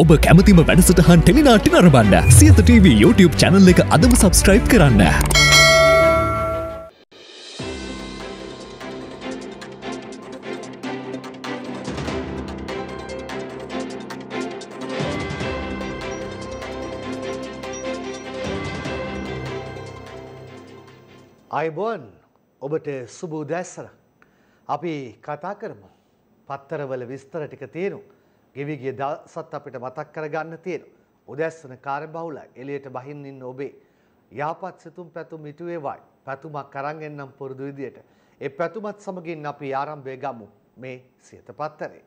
ඔබ කැමතිම වැඩසටහන් ටෙලිනාටි නරබන්න සියත TV YouTube චැනල් එක අදම සබස්ක්‍රයිබ් කරන්න. අයිබෝන් ඔබට සුබූ දැස්සර අපි කතා කරමු. පත්තරවල විස්තර ටික තියෙනු ගෙවිගිය දසත් අපිට මතක් කරගන්න තියෙන උදැස්සන කාර්යබහුල එළියට බහින්න ඉන්න ඔබේ යාපත් සිතුම් පැතුම් ඉටුවේවයි. පැතුමක් කරන් එන්නම් පුරුදු විදියට. ඒ පැතුමත් සමගින් අපි ආරම්භය ගමු මේ සියත පත්තරේ.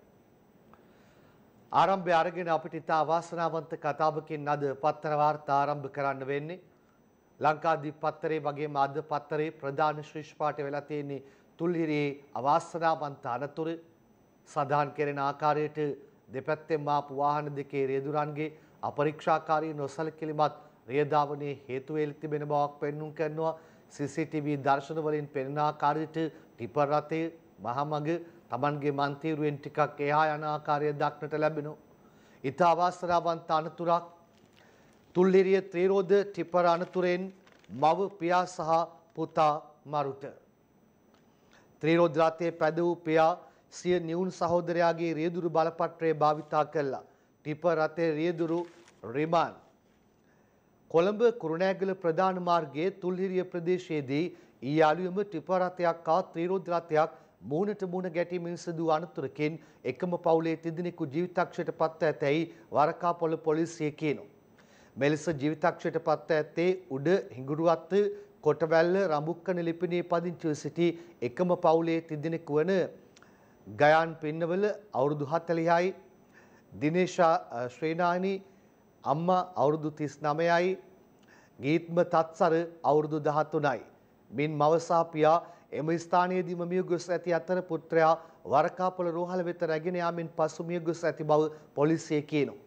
ආරම්භය අරගෙන අපිට ඉතා අවාසනාවන්ත කතාවකින් අද පත්තර වාර්තා ආරම්භ කරන්න වෙන්නේ. ලංකාදීප පත්තරේ වගේම අද පත්තරේ ප්‍රධාන ශ්‍රීෂ්පාටය වෙලා තියෙන්නේ තුල්හිරියේ අවාසනාවන්ත අනතුරු සඳහන් කෙරෙන ආකාරයට දෙපැත්තෙන් ආපු වාහන දෙකේ රේදුරන්ගේ අපරීක්ෂාකාරී නොසලකිලිමත් රියදාවනේ හේතු වෙලා තිබෙන බවක් පෙන්눔 කරනවා CCTV දර්ශන වලින් පෙනෙන ආකාරයට ටිපර් රථයේ මහමග Tamanගේ මන්තිරුවෙන් ටිකක් එහා යන ආකාරය දක්නට ලැබෙනවා. ඊට අවාසනාවන්ත අනතුරක් තුල්ලිරිය ත්‍රීරෝධ ටිපර අනතුරෙන් මව පියා සහ පුතා මරුට. ත්‍රීරෝධ රථයේ පැද වූ පියා සිය නිවුන් සහෝදරයාගේ රියදුරු බලපත්‍රය භාවිතා කළා. ටිපර් රථයේ රියදුරු රිමාන්. කොළඹ කුරුණෑගල ප්‍රධාන මාර්ගයේ තුල්හිරිය ප්‍රදේශයේදී ඊ අලුයම ටිපර් රථයක් හා ත්‍රීරෝධ රථයක් මූණට මූණ ගැටීමෙන් සිදු අනතුරකින් එකම පවුලේ තිදෙනෙකු ජීවිතක්ෂයට පත්ව ඇතැයි වරකාපොළ පොලිසිය කියනවා. මෙලෙස ජීවිතක්ෂයට පත්ව ඇත්තේ උඩ හිඟුරුවත්ත කොටවැල්ල රඹුක්කන ලිපිනේ පදිංචිව සිටි එකම පවුලේ තිදෙනෙකු වන ගයාන් පින්නවල අවුරුදු 40යි දිනේෂා ශ්‍රේනානි අම්මා අවුරුදු 39යි ගීත්ම තත්සර අවුරුදු 13යි මින් මව සහ පියා එම ස්ථානයේදීම මිය ගොස් ඇති අතර පුත්‍රයා වරකාපොළ රෝහල වෙත රැගෙන යාමෙන් පසු මිය ගොස් ඇති බව පොලිසිය කියනවා.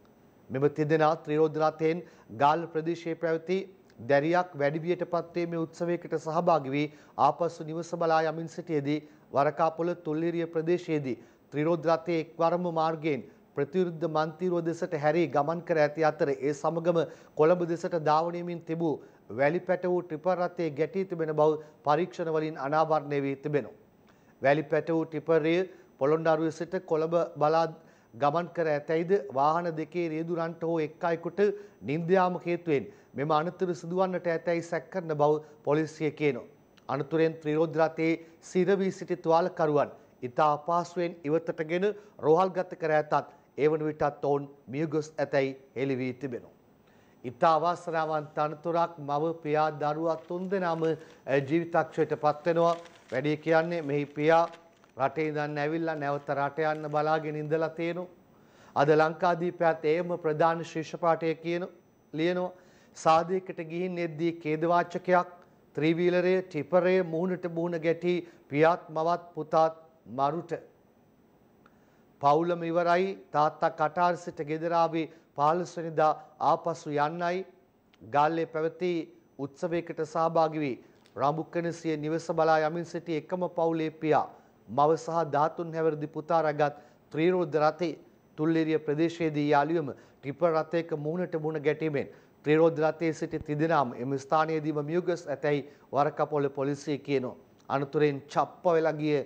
මෙම තිදෙනා ත්‍රිරෝධ රථයෙන් ගාල් ප්‍රදේශයේ පැවති දැරියක් වැඩිවියට පත්වීමේ උත්සවයකට සහභාගී වී ආපසු නිවස බලා යමින් සිටියේදී වරකාපොළ තුල්ලිරිය ප්‍රදේශයේදී ත්‍රිරෝධ රථයේ එක්වරම මාර්ගයෙන් ප්‍රතිවිරුද්ධ මන්තිරුව දෙසට හැරී ගමන් කර ඇති අතර ඒ සමගම කොළඹ දෙසට ධාවනයමින් තිබූ වැලි පැට වූ ටිපර් රථයේ ගැටී තිබෙන බව පරීක්ෂණ වලින් අනාවරණය වී තිබෙනවා. වැලි පැට වූ ටිපරය පොළොන්නරුවේ සිට කොළඹ බලා ගමන් කර ඇතැයිද වාහන දෙකේ රියදුරන්ට හෝ එක් අයෙකුට නින්ද යාම හේතුවෙන් මෙම අනතුරු සිදුවන්නට ඇතැයි සැක කරන බව පොලිසිය කියනවා. අනතුරෙන් ත්‍රිරෝධ රථයේ සිරවී සිටි තුවාලකරුවන් ඉතා අපහසුවෙන් ඉවතටගෙන රෝහල්ගත කර ඇතත් ඒ වන විටත් ඔවුන් මියගොස් ඇතැයි හෙළි වී තිබෙනවා. ඉතා අවාසනාවන්ත අනතුරක් මව පියා දරුවා තුන්දෙනාම ජීවිතක්ෂයට පත්වෙනවා. වැඩි කියන්නේ මෙහි පියා රටේ ඉඳන් ඇවිල්ලා නැවත රට යන්න බලාගෙන ඉඳලා තියෙනවා. අද ලංකාදීපයත් ඒම ප්‍රධාන ශිෂ්‍යපාඨය කියන ලියනවා. සාදයකට ගිහින් එද්දී ඛේදවාචකයක් ත්‍රිවීලරයේ ටිපරයේ මුහුණට මුහුණ ගැටි පියාත් මවත් පුතාත් මරුට පවුලම ඉවරයි තාත්තා කටාර සිට ගෙදරාවේ 15 වෙනිදා ආපසු යන්නයි ගාල්ලේ පැවති උත්සවයකට සහභාගී වී රාමුක්කනසිය නිවස බලා යමින් සිටි එකම පවුලේ පියා මව සහ 13 හැවිරිදි පුතා රැගත් ත්‍රිරෝධ රථේ තුල්ලිරිය ප්‍රදේශයේදී යාළුවම ටිපර් රථයක මුහුණට මුහුණ ගැටීමෙන් ත්‍රිරෝධ රථයේ සිටි තිදෙනාම එම ස්ථානයේදීම මියගස් ඇතැයි වරකපොළ පොලිසිය කියනවා. අනතුරෙන් චප්ප වෙලා ගිය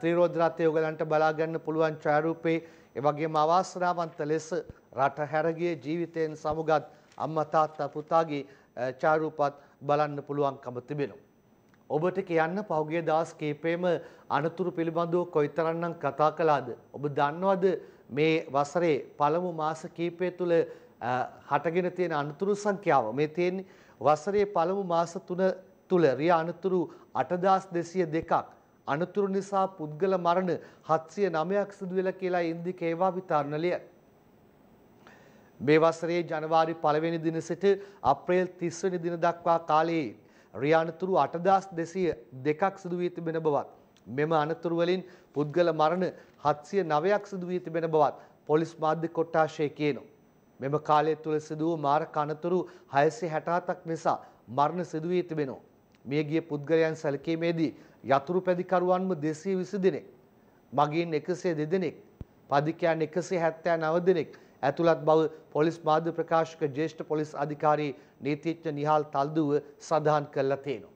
ත්‍රිරෝධ රථය ඔයගලන්ට බලා ගන්න පුළුවන් ඡායාරූපේ ඒ වගේම අවාසනාවන්ත ලෙස රට හැරගිය ජීවිතයෙන් සමුගත් අම්මා තාත්තා පුතාගේ ඡායාරූපත් බලන්න පුළුවන්කම තිබෙනවා. ඔබට කියන්න පහුගිය දවස් කීපෙම අනතුරු පිළිබඳව කොයිතරම්නම් කතා කළාද? ඔබ දන්නවද මේ වසරේ පළමු මාස කීපය තුල හටගෙන තියෙන අනතුරු සංඛ්‍යාව මේ තියෙන්නේ වසරේ පළමු මාස තුන තුල රිය අනතුරු 8202ක් අනතුරු නිසා පුද්ගල මරණ 709ක් සිදු වෙලා කියලා ඉන්දික ඒවා විතරණලිය. මේ වසරේ ජනවාරි පළවෙනි දින සිට අප්‍රේල් 30 වෙනි දින දක්වා කාලයේ රිය අනතුරු 8202ක් සිදු වී තිබෙන බවත් මෙම අනතුරු වලින් පුද්ගල මරණ 709ක් සිදු වී තිබෙන බවත් පොලිස් මාධ්‍ය කොට්ටාශය කියනවා. මෙම කාලය තුළ සිදු වූ මාරක අනතුරු 667ක් නිසා මරණ සිදු වී තිබෙනවා. මියගිය පුද්ගලයන් සැලකීමේදී යතුරු පැදිකරුවන්ම 220 දෙනෙක්, මගීන් 102 දෙනෙක්, පදිකයන් 179 දෙනෙක්, ඇතුළත් බව පොලිස් මාධ්‍ය ප්‍රකාශක ජ්‍යෙෂ්ඨ පොලිස් අධිකාරී නීතිඥ නිහාල් තල්දුව සඳහන් කරලා තියෙනවා.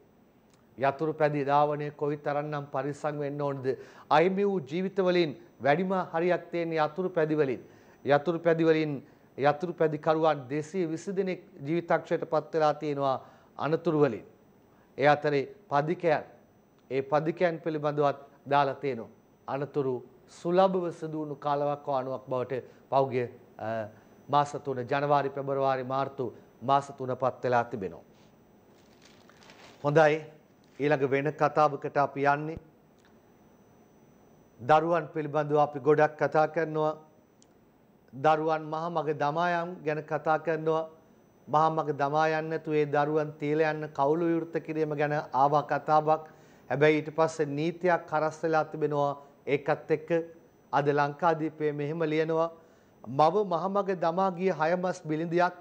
යතුරු පැදි ධාවනය කොයි තරන්නම් පරිස්සම් වෙන්න ඕනද අයිමි වූ ජීවිතවලින් වැඩිම හරියක් තියෙන යතුරු පැදිවලින් යතුරු පැදිවලින් යතුරු පැදිකරුවන් දෙසී විසි දෙනෙක් ජීවිතක්ෂයට පත් වෙලා තියෙනවා අනතුරු වලින්. ඒ අතරේ පදිකයන් ඒ පදිකයන් පිළිබඳවත් දාලා තියෙනවා. අනතුරු සුලභව සිදුවුණු කාලවකවානුවක් බවට පෞගිය මාස තුන ජනවාරි පෙබරවාරි මාර්තු මාස තුන පත් වෙලා තිබෙනවා. හොඳයි. ඊළඟ වෙන කතාවකට අපි යන්නේ. දරුවන් පිළිබඳව අපි ගොඩක් කතා කරනවා. දරුවන් මහමග දමා යාම ගැන කතා කරනවා. මහමග දමා යන්න නැතු ඒ දරුවන් තියලා යන්න කවුළු විවෘත කිරීම ගැන ආවා කතාවක්. හැබැයි ඊට පස්සේ නීතියක් කරස් වෙලා තිබෙනවා ඒකත් එක්ක. අද ලංකාදීපයේ මෙහෙම ලියනවා. මව මහමග දමා ගිය හයමස් බිලිඳියක්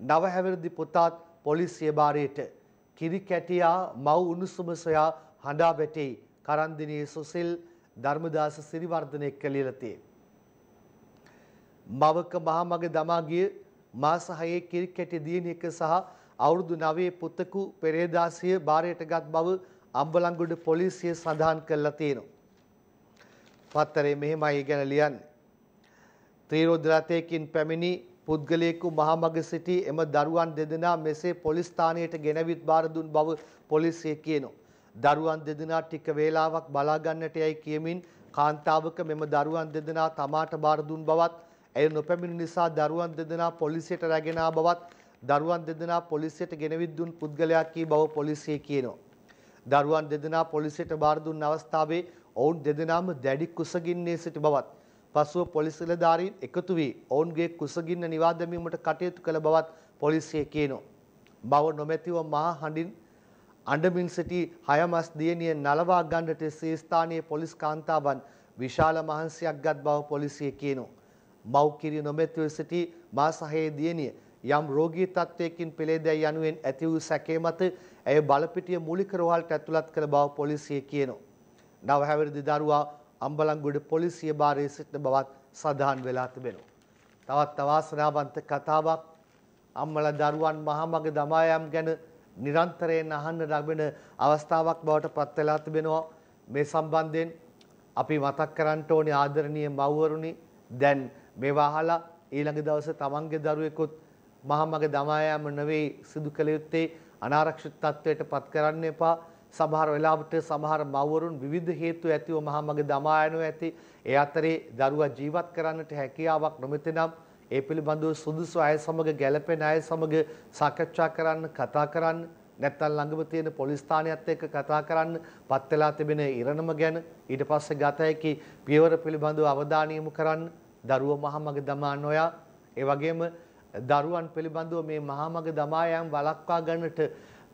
නව හැවිරිදි පුතාත් පොලිසිය භාරයට කිරි කැටියා මව් උණුසුම සොයා හඬා වැටෙයි කරන්දිනී සුසිල් ධර්මදාස සිරිවර්ධන එක්ක ලියලා තියෙනවා මවක මහමග දමා ගිය මාස 6 කිරිකැටි දියණියක සහ අවුරුදු 9 පුතකු පෙරේදාසිය බාරයටගත් බව අම්බලන්ගොඩ පොලිසිය සඳහන් කරලා තියෙනවා. පත්තරේ මෙහෙමයි ගැන ලියන්නේ. ත්‍රිරෝද රථයකින් පැමිණි පුද්ගලයෙකු මහමග සිටි එම දරුවන් දෙදෙනා මෙසේ පොලිස් ස්ථානයට ගෙනවිත් බාර දුන් බව පොලිසිය කියනවා. දරුවන් දෙදෙනා ටික වේලාවක් බලා ගන්නට යයි කියමින් කාන්තාවක මෙම දරුවන් දෙදෙනා තමාට බාර දුන් බවත් ඇය නොපැමිණි නිසා දරුවන් දෙදෙනා පොලිසියට රැගෙන ආ බවත් දරුවන් දෙදෙනා පොලිසියට ගෙනවිත් දුන් පුද්ගලයා කී බව පොලිසිය කියනවා. දරුවන් දෙදෙනා පොලිසියට බාර දුන් අවස්ථාවේ ඔවුන් දෙදෙනාම දැඩි කුසගින්නේ සිටි බවත් පසුව පොලිස් නිලධාරීන් එකතු වී ඔවුන්ගේ කුසගින්න නිවා දැමීමට කටයුතු කළ බවත් පොලිසිය කියනවා. බව නොමැතිව මහා හඬින් අඬමින් සිටි හයමස් දියණිය නලවා ගන්නට සේ ස්ථානීය පොලිස් කාන්තාවන් විශාල මහන්සියක් ගත් බව පොලිසිය කියනවා. මව්කිරිය නොමැතිව සිටි මාස 6 දියණිය යම් රෝගී තත්ත්වයකින් පෙළේදැයි යනුවෙන් ඇති වූ සැකේ මත ඇය බලපිටිය මූලික රෝහලට ඇතුළත් කළ බව පොලිසිය කියනවා. නව හැවිරිදි දරුවා අම්බලන්ගොඩ පොලිසිය භාරයේ සිටින බවත් සඳහන් වෙලා තිබෙනවා. තවත් අවාසනාවන්ත කතාවක් අම්මලා දරුවන් මහමග දමා යාම ගැන නිරන්තරයෙන් අහන්න ලැබෙන අවස්ථාවක් බවට පත් වෙලා තිබෙනවා. මේ සම්බන්ධයෙන් අපි මතක් කරන්න ඕනේ ආදරණීය මව්වරුනි දැන් මේවා අහලා ඊළඟ දවසේ තමන්ගේ දරුවෙකුත් මහමග දමා යාම නෙවෙයි සිදු කළ යුත්තේ අනාරක්ෂිත තත්වයට පත් කරන්න එපා. සමහර වෙලාවට සමහර මව්වරුන් විවිධ හේතු ඇතිව මහමග දමා යනවා ඇති. ඒ අතරේ දරුවා ජීවත් කරන්නට හැකියාවක් නොමැතිනම් ඒ පිළිබඳව සුදුසු අය සමග ගැළපෙන අය සමග සාකච්ඡා කරන්න කතා කරන්න නැත්තම් ළඟම තියෙන පොලිස් ස්ථානයත් එක්ක කතා කරන්න පත් වෙලා තිබෙන ඉරණම ගැන ඊට පස්සේ ගත හැකි පියවර පිළිබඳව අවධානය යොමු කරන්න දරුව මහමග දමා නොයා ඒ වගේම දරුවන් පිළිබඳව මේ මහමග දමා යාම වළක්වා ගන්නට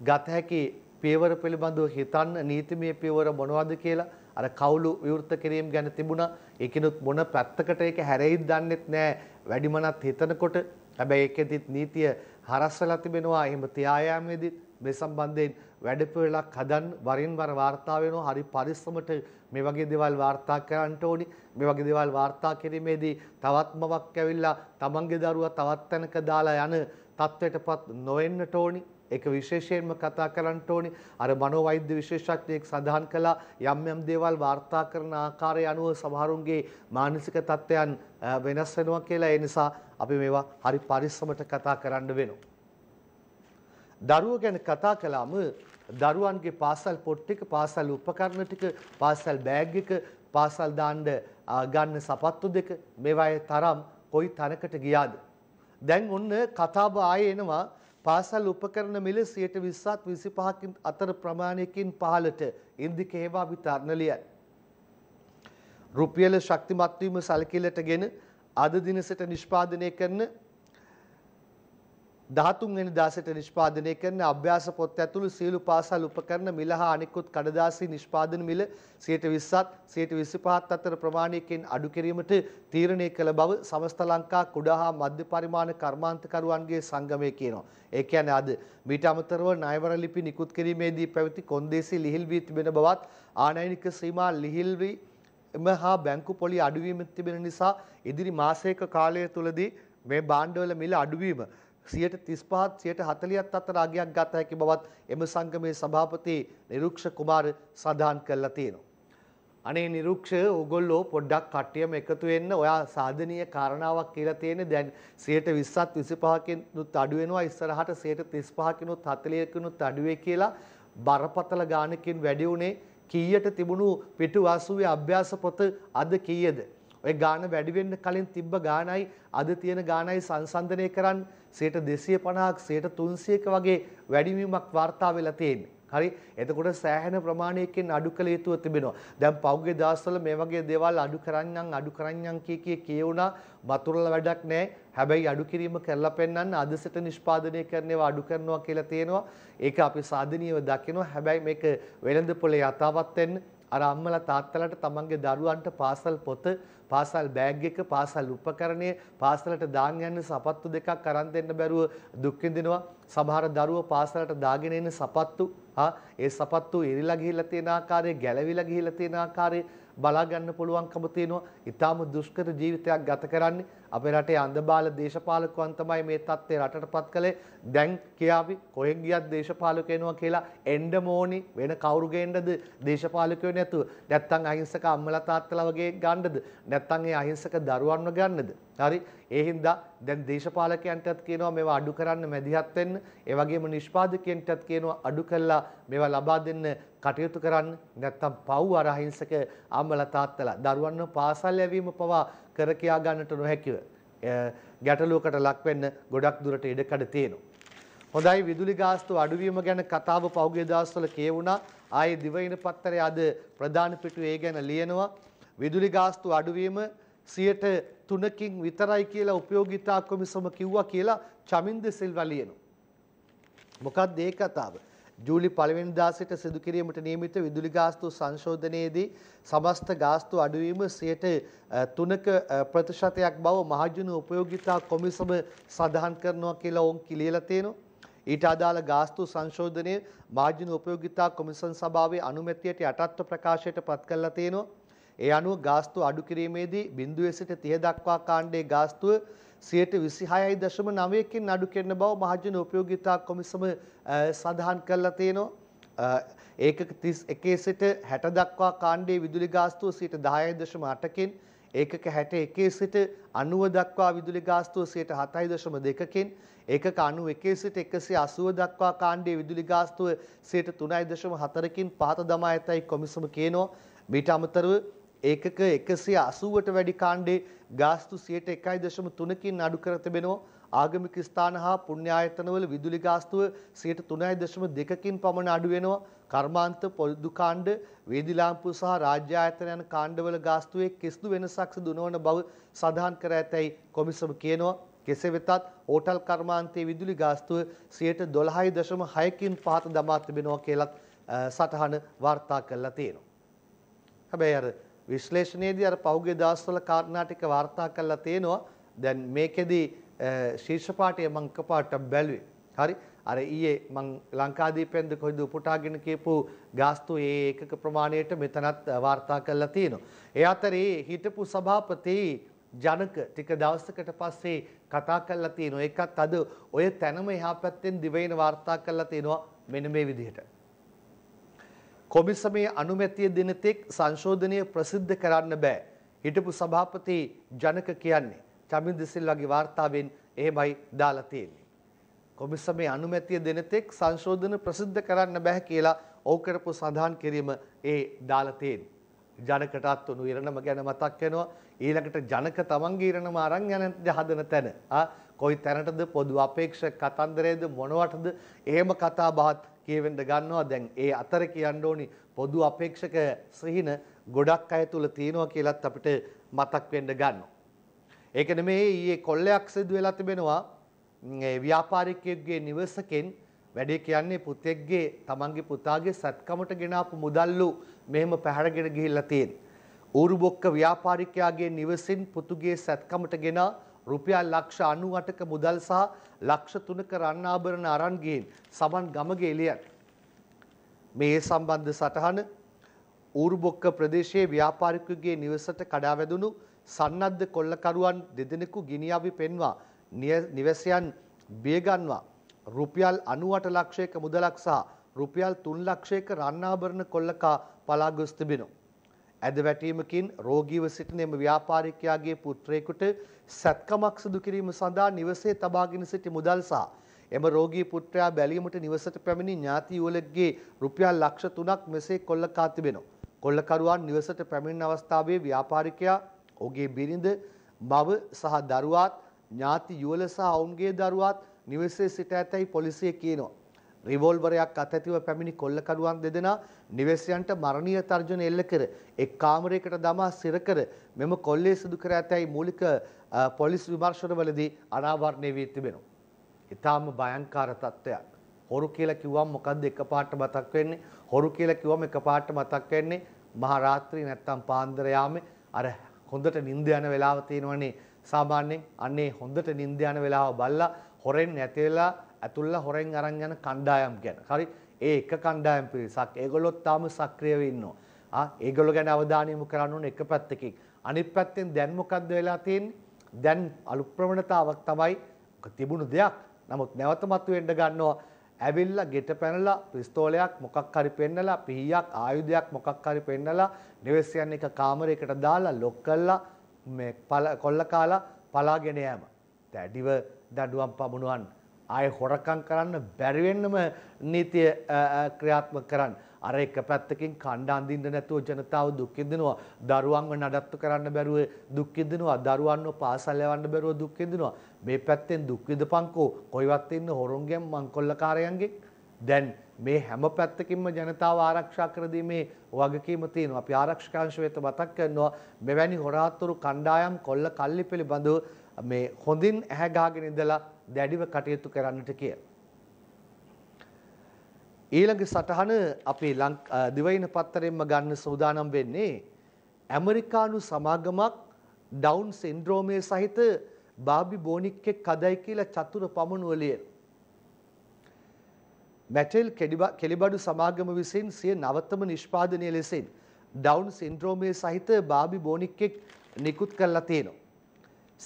ගත හැකි පියවර පිළිබඳව හිතන්න නීතිමය පියවර මොනවද කියලා අර කවුළු විවෘත කිරීම ගැන තිබුණා. ඒකිනුත් මොන පැත්තකට ඒක හැරෙයිද දන්නෙත් නෑ. වැඩිමනත් හිතනකොට හැබැයි ඒකෙදිත් නීතිය හරස්සලා තිබෙනවා. එහෙම තියායාමේදීත් මේ සම්බන්ධයෙන් වැඩපිළිවෙලක් හදන්න වරින් වර වාර්තා වෙනවා. හරි පරිස්සමට මේ වගේ දේවල් වාර්තා කරන්න ඕනි. මේ වගේ දේවල් වාර්තා කිරීමේදී තවත් මවක් ඇවිල්ලා තමන්ගේ දරුවා තවත් තැනක දාලා යන තත්වයටපත් නොවෙන්නට ඕනි. ඒක විශේෂයෙන්ම කතා කරන්න ඕනි. අර මනෝවෛද්‍ය විශේෂඥයෙක් සඳහන් කළා යම් යම් දේවල් වාර්තා කරන ආකාරය අනුව සමහරුන්ගේ මානසික තත්ත්වයන් වෙනස් වෙනවා කියලා. ඒ නිසා අපි මේවා හරි පරිස්සමට කතා කරන්න වෙනවා. දරුවෝ ගැන කතා කළාම දරුවන්ගේ පාසල් පොට් ටික පාසල් උපකරණ ටික පාසල් බෑග් එක පාසල් දාන්න ගන්න සපත්තු දෙක මේවායේ තරම් කොයි තැනකට ගියාද? දැන් ඔන්න කතාව ආයේ එනවා. පාසල් උපකරණ මිල 120ත් 25කින් අතර ප්‍රමාණයකින් පහළට. ඉන්දික හේවා විතරණලියයි රුපියල ශක්තිමත් වීම සැලකිල්ලටගෙන අද දින සිට නිෂ්පාදනය කරන 13 වෙනි දාසයට නිෂ්පාදනය කරන අභ්‍යාස පොත් ඇතුළු සියලු පාසල් උපකරණ මිල හා අනිකුත් කඩදාසි නිෂ්පාදන මිල 120ත් 125ත් අතර ප්‍රමාණයකින් අඩු කිරීමට තීරණය කළ බව සමස්ත ලංකා කුඩා හා මධ්‍ය පරිමාණ කර්මාන්තකරුවන්ගේ සංගමය කියනවා. ඒ කියන්නේ අද මීට අමතරව ණයවර ලිපි නිකුත් කිරීමේදී පැවති කොන්දේසි ලිහිල් වී තිබෙන බවත් ආනයනික සීමා ලිහිල් වී එම හා බැංකු පොලි අඩුවීම තිබෙන නිසා ඉදිරි මාසයක කාලය තුලදී මේ භාණ්ඩවල මිල අඩුවීම සියයට තිස්පහත් සියයට හතලියත් අතර අගයක් ගත හැකි බවත් එම සංගමේ සභාපති නිරුක්ෂ කුමාර සඳහන් කරලා තියෙනවා. අනේ නිරුක්ෂ ඔගොල්ලෝ පොඩ්ඩක් කට්ටියම එකතු වෙන්න ඔයා සාධනීය කාරණාවක් කියලා තියෙන්නේ. දැන් 120ත් 25කිනුත් අඩු වෙනවා. ඉස්සරහට 135කිනුත් 40කිනුත් අඩු වෙයි කියලා බරපතල ගානකින් වැඩි උනේ කීයට තිබුණු පිටු 80 අභ්‍යාස පොත අද කීයද? ඔය ගාන වැඩි වෙන්න කලින් තිබ්බ ගානයි අද තියෙන ගානයි සංසන්දනය කරන් 250ක් 300ක වගේ වැඩිවීමක් වාර්තා වෙලා තියෙන්නේ හරි එතකොට සෑහෙන ප්‍රමාණයකින් අඩු කළ යුතුව තිබෙනවා. දැන් පෞද්ගලික දවස්වල මේ වගේ දේවල් අඩු කරන්නම් අඩු කරන්නම් කිය කිය කියුණා වතුරල වැඩක් නැහැ. හැබැයි අඩු කිරීම කරලා පෙන්වන්න අද සිට නිෂ්පාදනය කරන ඒවා අඩු කරනවා කියලා තියෙනවා. ඒක අපි සාධනීයව දකිනවා. හැබැයි මේක වෙළඳ පොලේ යථාවත් වෙන්න අර අම්මලා තාත්තලාට තමන්ගේ දරුවන්ට පාසල් පොත පාසල් බෑග් එක පාසල් උපකරණය පාසලට දාන් යන්න සපත්තු දෙකක් අරන් දෙන්න බැරුව දුක් විඳිනවා. සමහර දරුවෝ පාසලට දාගෙන එන සපත්තු හා ඒ සපත්තු ඉරිලා ගිහිල්ලා තියෙන ආකාරය ගැලවිලා ගිහිල්ලා තියෙන ආකාරය බලා ගන්න පුළුවන්කම තියෙනවා. ඊටාම දුෂ්කර ජීවිතයක් ගත කරන්නේ අපේ රටේ අන්ධබාල දේශපාලකයන් තමයි මේ தත්ත්වය රටටපත් කළේ. දැන් කියාවි කොහෙන් ගියත් දේශපාලක වෙනවා කියලා එන්න ඕනි වෙන කවුරු ගේන්නද දේශපාලකයෝ නැතුව. නැත්තම් අහිංසක අම්මලා තාත්තලා වගේ ගන්නද? නැත්තම් ඒ අහිංසක දරුවන්ව ගන්නද? හරි ඒ හින්දා දැන් දේශපාලකයන්ටත් කියනවා මේවා අඩු කරන්න මැදිහත් වෙන්න. ඒ වගේම නිෂ්පාදකයන්ටත් කියනවා අඩු කළා මේවා ලබා දෙන්න කටයුතු කරන්න. නැත්තම් පව් අර අහිංසක අම්මලා තාත්තලා දරුවන්ව පාසල් යැවීම පවා කර කියා ගන්නට නොහැකිව ගැටලුවකට ලක් වෙන්න ගොඩක් දුරට ඉඩකඩ තියෙනවා. හොඳයි විදුලි ගාස්තු අඩුවීම ගැන කතාව පෞගේ දවස්වල කියවුණා. ආයේ දිවයින පත්තරේ අද ප්‍රධාන පිටුවේ ඒ ගැන ලියනවා. විදුලි ගාස්තු අඩුවීම 3කින් විතරයි කියලා උපයෝගිතා කොමිසම කිව්වා කියලා චමින්ද සිල්වා ලියනවා. මොකක්ද ඒ කතාව? ජූලි පළවෙනිදා සිට සිදු කිරීමට නියමිත විදුලි ගාස්තු සංශෝධනයේදී සමස්ත ගාස්තු අඩුවීම 3ක ප්‍රතිශතයක් බව මහජන උපයෝගිතා කොමිසම සඳහන් කරනවා කියලා ඔවුන් කිලියලා තියෙනවා. ඊට අදාළ ගාස්තු සංශෝධනය මාජන උපයෝගිතා කොමිසන් සභාවේ අනුමැතියට යටත්ව ප්‍රකාශයට පත් කරලා තියෙනවා. ඒ අනුව ගාස්තු අඩු කිරීමේදී බිඳුවේ සිට 30 දක්වා කාණ්ඩයේ ගාස්තුව 26.9කින් අඩු කරන බව මහජන උපයෝගිතා කොමිසම සඳහන් කරලා තියෙනවා. ඒකක 31 සිට 60 දක්වා කාණ්ඩයේ විදුලි ගාස්තුව 10.8කින් ඒකක 61 සිට 90 දක්වා විදුලි ගාස්තුව 7.2කින් ඒකක 91 සිට 180 දක්වා කාණ්ඩයේ විදුලි ගාස්තුව 3.4කින් පහත දමා ඇතයි කොමිසම කියනවා. මීට අමතරව ඒකක 180ට වැඩි කාණ්ඩේ ගාස්තු 101.3කින් අඩු කර තිබෙනවා. ආගමික ස්ථාන හා පුණ්‍යායතනවල විදුලි ගාස්තුව 3.2කින් පමණ අඩු වෙනවා. කර්මාන්ත පොදු කාණ්ඩ, වේදි ලාම්පු සහ රාජ්‍ය ආයතන යන කාණ්ඩවල ගාස්තුවේ කිසිදු වෙනසක් සිදු නොවන බව සඳහන් කර ඇතැයි කොමිසම කියනවා. කෙසේ වෙතත් හෝටල් කර්මාන්තයේ විදුලි ගාස්තුව 12.6කින් පහත දමා තිබෙනවා කියලත් සටහන වාර්තා කරලා තියෙනවා. හැබැයි අර විශ්ලේෂණයේදී අර පෞගේ දවස්වල කාරණා ටික වාර්තා කරලා තියෙනවා. දැන් මේකෙදි ශීර්ෂ පාඨය මම එකපාරට බැලුවේ. හරි. අර ඊයේ මං ලංකාදීපෙන්ද කොයිද උපුටාගෙන කියපු ගාස්තු ඒ ඒකක ප්‍රමාණයට මෙතනත් වාර්තා කරලා තියෙනවා. ඒ අතරේ හිටපු සභාපති ජනක ටික දවසකට පස්සේ කතා කරලා තියෙනවා. ඒකත් අද ඔය තැනම එහා පැත්තෙන් දිවයින වාර්තා කරලා තියෙනවා මෙන්න මේ විදිහට. කොමිසමේ අනුමැතිය දෙන තෙක් සංශෝධනය ප්‍රසිද්ධ කරන්න බෑ. හිටපු සභාපති ජනක කියන්නේ චමින්ද සිල්වාගේ වාර්තාවෙන් එහෙමයි දාලා තියෙන්නේ. කොමිසමේ අනුමැතිය දෙන තෙක් සංශෝධන ප්‍රසිද්ධ කරන්න බෑ කියලා ඔව් කරපු සඳහන් කිරීම ඒ දාලා තියෙන්නේ. ජනකටත් උණු ඉරණම ගැන මතක් වෙනවා. ඊළඟට ජනක තමන්ගේ ඉරණම අරන් යන හදන තැන. ආ කොයි තැනටද පොදු අපේක්ෂක කතන්දරයේද මොනවටද එහෙම කතා බහත් කියවෙන්න ගන්නවා දැන් ඒ අතර කියන්න ඕනි පොදු අපේක්ෂක සිහින ගොඩක් අය තුල තියෙනවා කියලත් අපිට මතක් වෙන්න ගන්නවා. ඒක නෙමෙයි ඊයේ කොල්ලයක් සිදු වෙලා තිබෙනවා ව්‍යාපාරිකයෙක්ගේ නිවසකෙන් වැඩේ කියන්නේ පුතෙක්ගේ තමන්ගේ පුතාගේ සත්කමට ගෙනාපු මුදල්ලු මෙහෙම පැහැරගෙන ගිහිල්ලා තියෙන. ඌරුබොක්ක ව්‍යාපාරිකයාගේ නිවසින් පුතුගේ සත්කමට ගෙනා රුපියල් ලක්ෂ 98ක මුදල් සහ ලක්ෂ 3ක රන් ආභරණ අරන් ගිහින් සමන් ගමගේ එළියට මේ සම්බන්ධ සටහන ඌරුබොක්ක ප්‍රදේශයේ ව්‍යාපාරිකයෙකුගේ නිවසට කඩා වැදුණු සන්නද්ධ කොල්ලකරුවන් දෙදෙනෙකු ගිනිඅවි පෙන්වා නිවැසියන් බියගන්වා රුපියල් 98 ලක්ෂයක මුදලක් සහ රුපියල් 3 ලක්ෂයක රන්නාභරණ කොල්ලකා පලා ගොස් තිබෙනවා. ඇද වැටීමකින් රෝගීව සිටින එම ව්‍යාපාරිකයාගේ පුත්‍රයෙකුට සැත්කමක් සිදු කිරීම සඳහා නිවසේ තබාගෙන සිටි මුදල් සහ එම රෝගී පුත්‍රයා බැලීමට නිවසට පැමිණි ඥාති යුවලගේ රුපියල් ලක්ෂ 3ක් මෙසේ කොල්ලකා තිබෙනවා. කොල්ලකරුවන් නිවසට පැමිණෙන අවස්ථාවේ ව්‍යාපාරිකයා ඔහුගේ බිරිඳ මව සහ දරුවාත් ඥාති යුවල සහ ඔවුන්ගේ දරුවාත් නිවසේ සිට ඇතැයි පොලිසිය කියනවා. රිවෝල්වරයක් අතැතිව පැමිණි කොල්ලකරුවන් දෙදෙනා නිවැසියන්ට මරණීය තර්ජන එල්ල කර එක් කාමරයකට දමා සිර කර මෙම කොල්ලේ සිදු කර ඇතැයි මූලික පොලිස් විමර්ශනවලදී අනාවරණය වී තිබෙනවා. ඊටාම භයංකාර තත්ත්වයක්. හොරු කියලා කිව්වම මොකද්ද එකපාරට මතක් වෙන්නේ? හොරු කියලා කිව්වම එකපාරට මතක් වෙන්නේ මහා රාත්‍රී නැත්තම් පාන්දර යාමේ අර හොඳට නිින්ද යන වෙලාව තියෙනවනේ සාමාන්‍යයෙන් අන්නේ හොඳට නිින්ද යන වෙලාව බල්ලා හොරෙන් නැති වෙලා ඇතුල්ලා හොරෙන් අරන් යන කණ්ඩායම් ගැන. හරි ඒ එක කණ්ඩායම් පිරිසක් ඒගොල්ලොත් තාම සක්‍රියව ඉන්නවා. ආ ඒගොල්ලෝ ගැන අවධානය යොමු කරන්න ඕන එක පැත්තකින්. අනිත් පැත්තෙන් දැන් මොකද්ද වෙලා තියෙන්නේ? දැන් අලු ප්‍රවණතාවක් තමයි තිබුණු දෙයක්. නමුත් නැවත මතුවෙන්න ගන්නවා. ඇවිල්ලා ගෙට පැනලා පිස්තෝලයක් මොකක් හරි පෙන්නලා පිහියක් ආයුධයක් මොකක් හරි පෙන්නලා නිවෙස්යන් එක කාමරයකට දාලා ලොක් කළා මේ කොල්ල කාලා පලාගෙන යෑම. දැඩිව දඩුවම් පමුණුවන් ආය හොරකම් කරන්න බැරි වෙන්නම නීතිය ක්‍රියාත්මක කරන්න. අර එක පැත්තකින් කණ්ඩ අඳින්න නැතුව ජනතාව දුක් විඳිනවා. දරුවන්ව නඩත්තු කරන්න බැරුව දුක් විඳිනවා. දරුවන්ව පාසල් යවන්න බැරුව දුක් විඳිනවා. මේ පැත්තෙන් දුක් විඳපන්කෝ කොයිවත් ඉන්න හොරුන්ගෙන් මංකොල්ලකාරයන්ගෙන් දැන් මේ හැම පැත්තකින්ම ජනතාව ආරක්ෂා කර දීමේ වගකීම තියෙනවා. අපි ආරක්ෂකාංශ වෙත මතක් කරනවා මෙවැනි හොරාතුරු කණ්ඩායම් කොල්ල කල්ලි පිළිබඳව මේ හොඳින් ඇහැ ගහගෙන ඉඳලා දැඩිව කටයුතු කරන්නට කිය. ඊළඟ සටහන අපි දිවයින පත්තරෙන්ම ගන්න සූදානම් වෙන්නේ ඇමරිකානු සමාගමක් ඩවුන් සින්ද්‍රෝමය සහිත බාබි බෝනික්කෙක් කදයි කියලා චතුර පමණුවලිය. මැටෙල් කෙලිබඩු සමාගම විසින් සිය නවත්තම නිෂ්පාදනය ලෙසින් ඩවුන් සින්ද්‍රෝමය සහිත බාබි බෝනික්කෙක් නිකුත් කරලා තියෙනවා.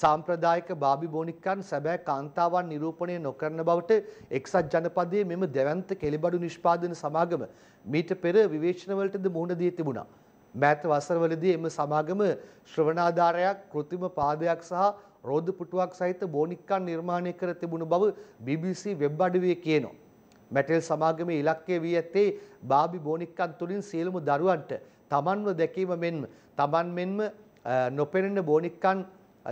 සාම්ප්‍රදායික බාබි බෝනික්කන් සැබෑ කාන්තාවන් නිරූපණය නොකරන බවට එක්සත් ජනපදයේ මෙම දෙවන්ත කෙලිබඩු නිෂ්පාදන සමාගම මීට පෙර විවේචනවලටද මුහුණ දී තිබුණා. මෑත වසරවලදී එම සමාගම ශ්‍රවණාධාරයක් කෘත්‍රිම පාදයක් සහ රෝද පුටුවක් සහිත බෝනික්කන් නිර්මාණය කර තිබුණු බව BBC වෙබ් අඩවියේ කියනවා. මැටෙල් සමාගමේ ඉලක්කය වී ඇත්තේ බාබි බෝනික්කන් තුලින් සියලුම දරුවන්ට තමන්ව දැකීම මෙන්ම තමන් මෙන්ම නොපෙනෙන බෝනික්කන්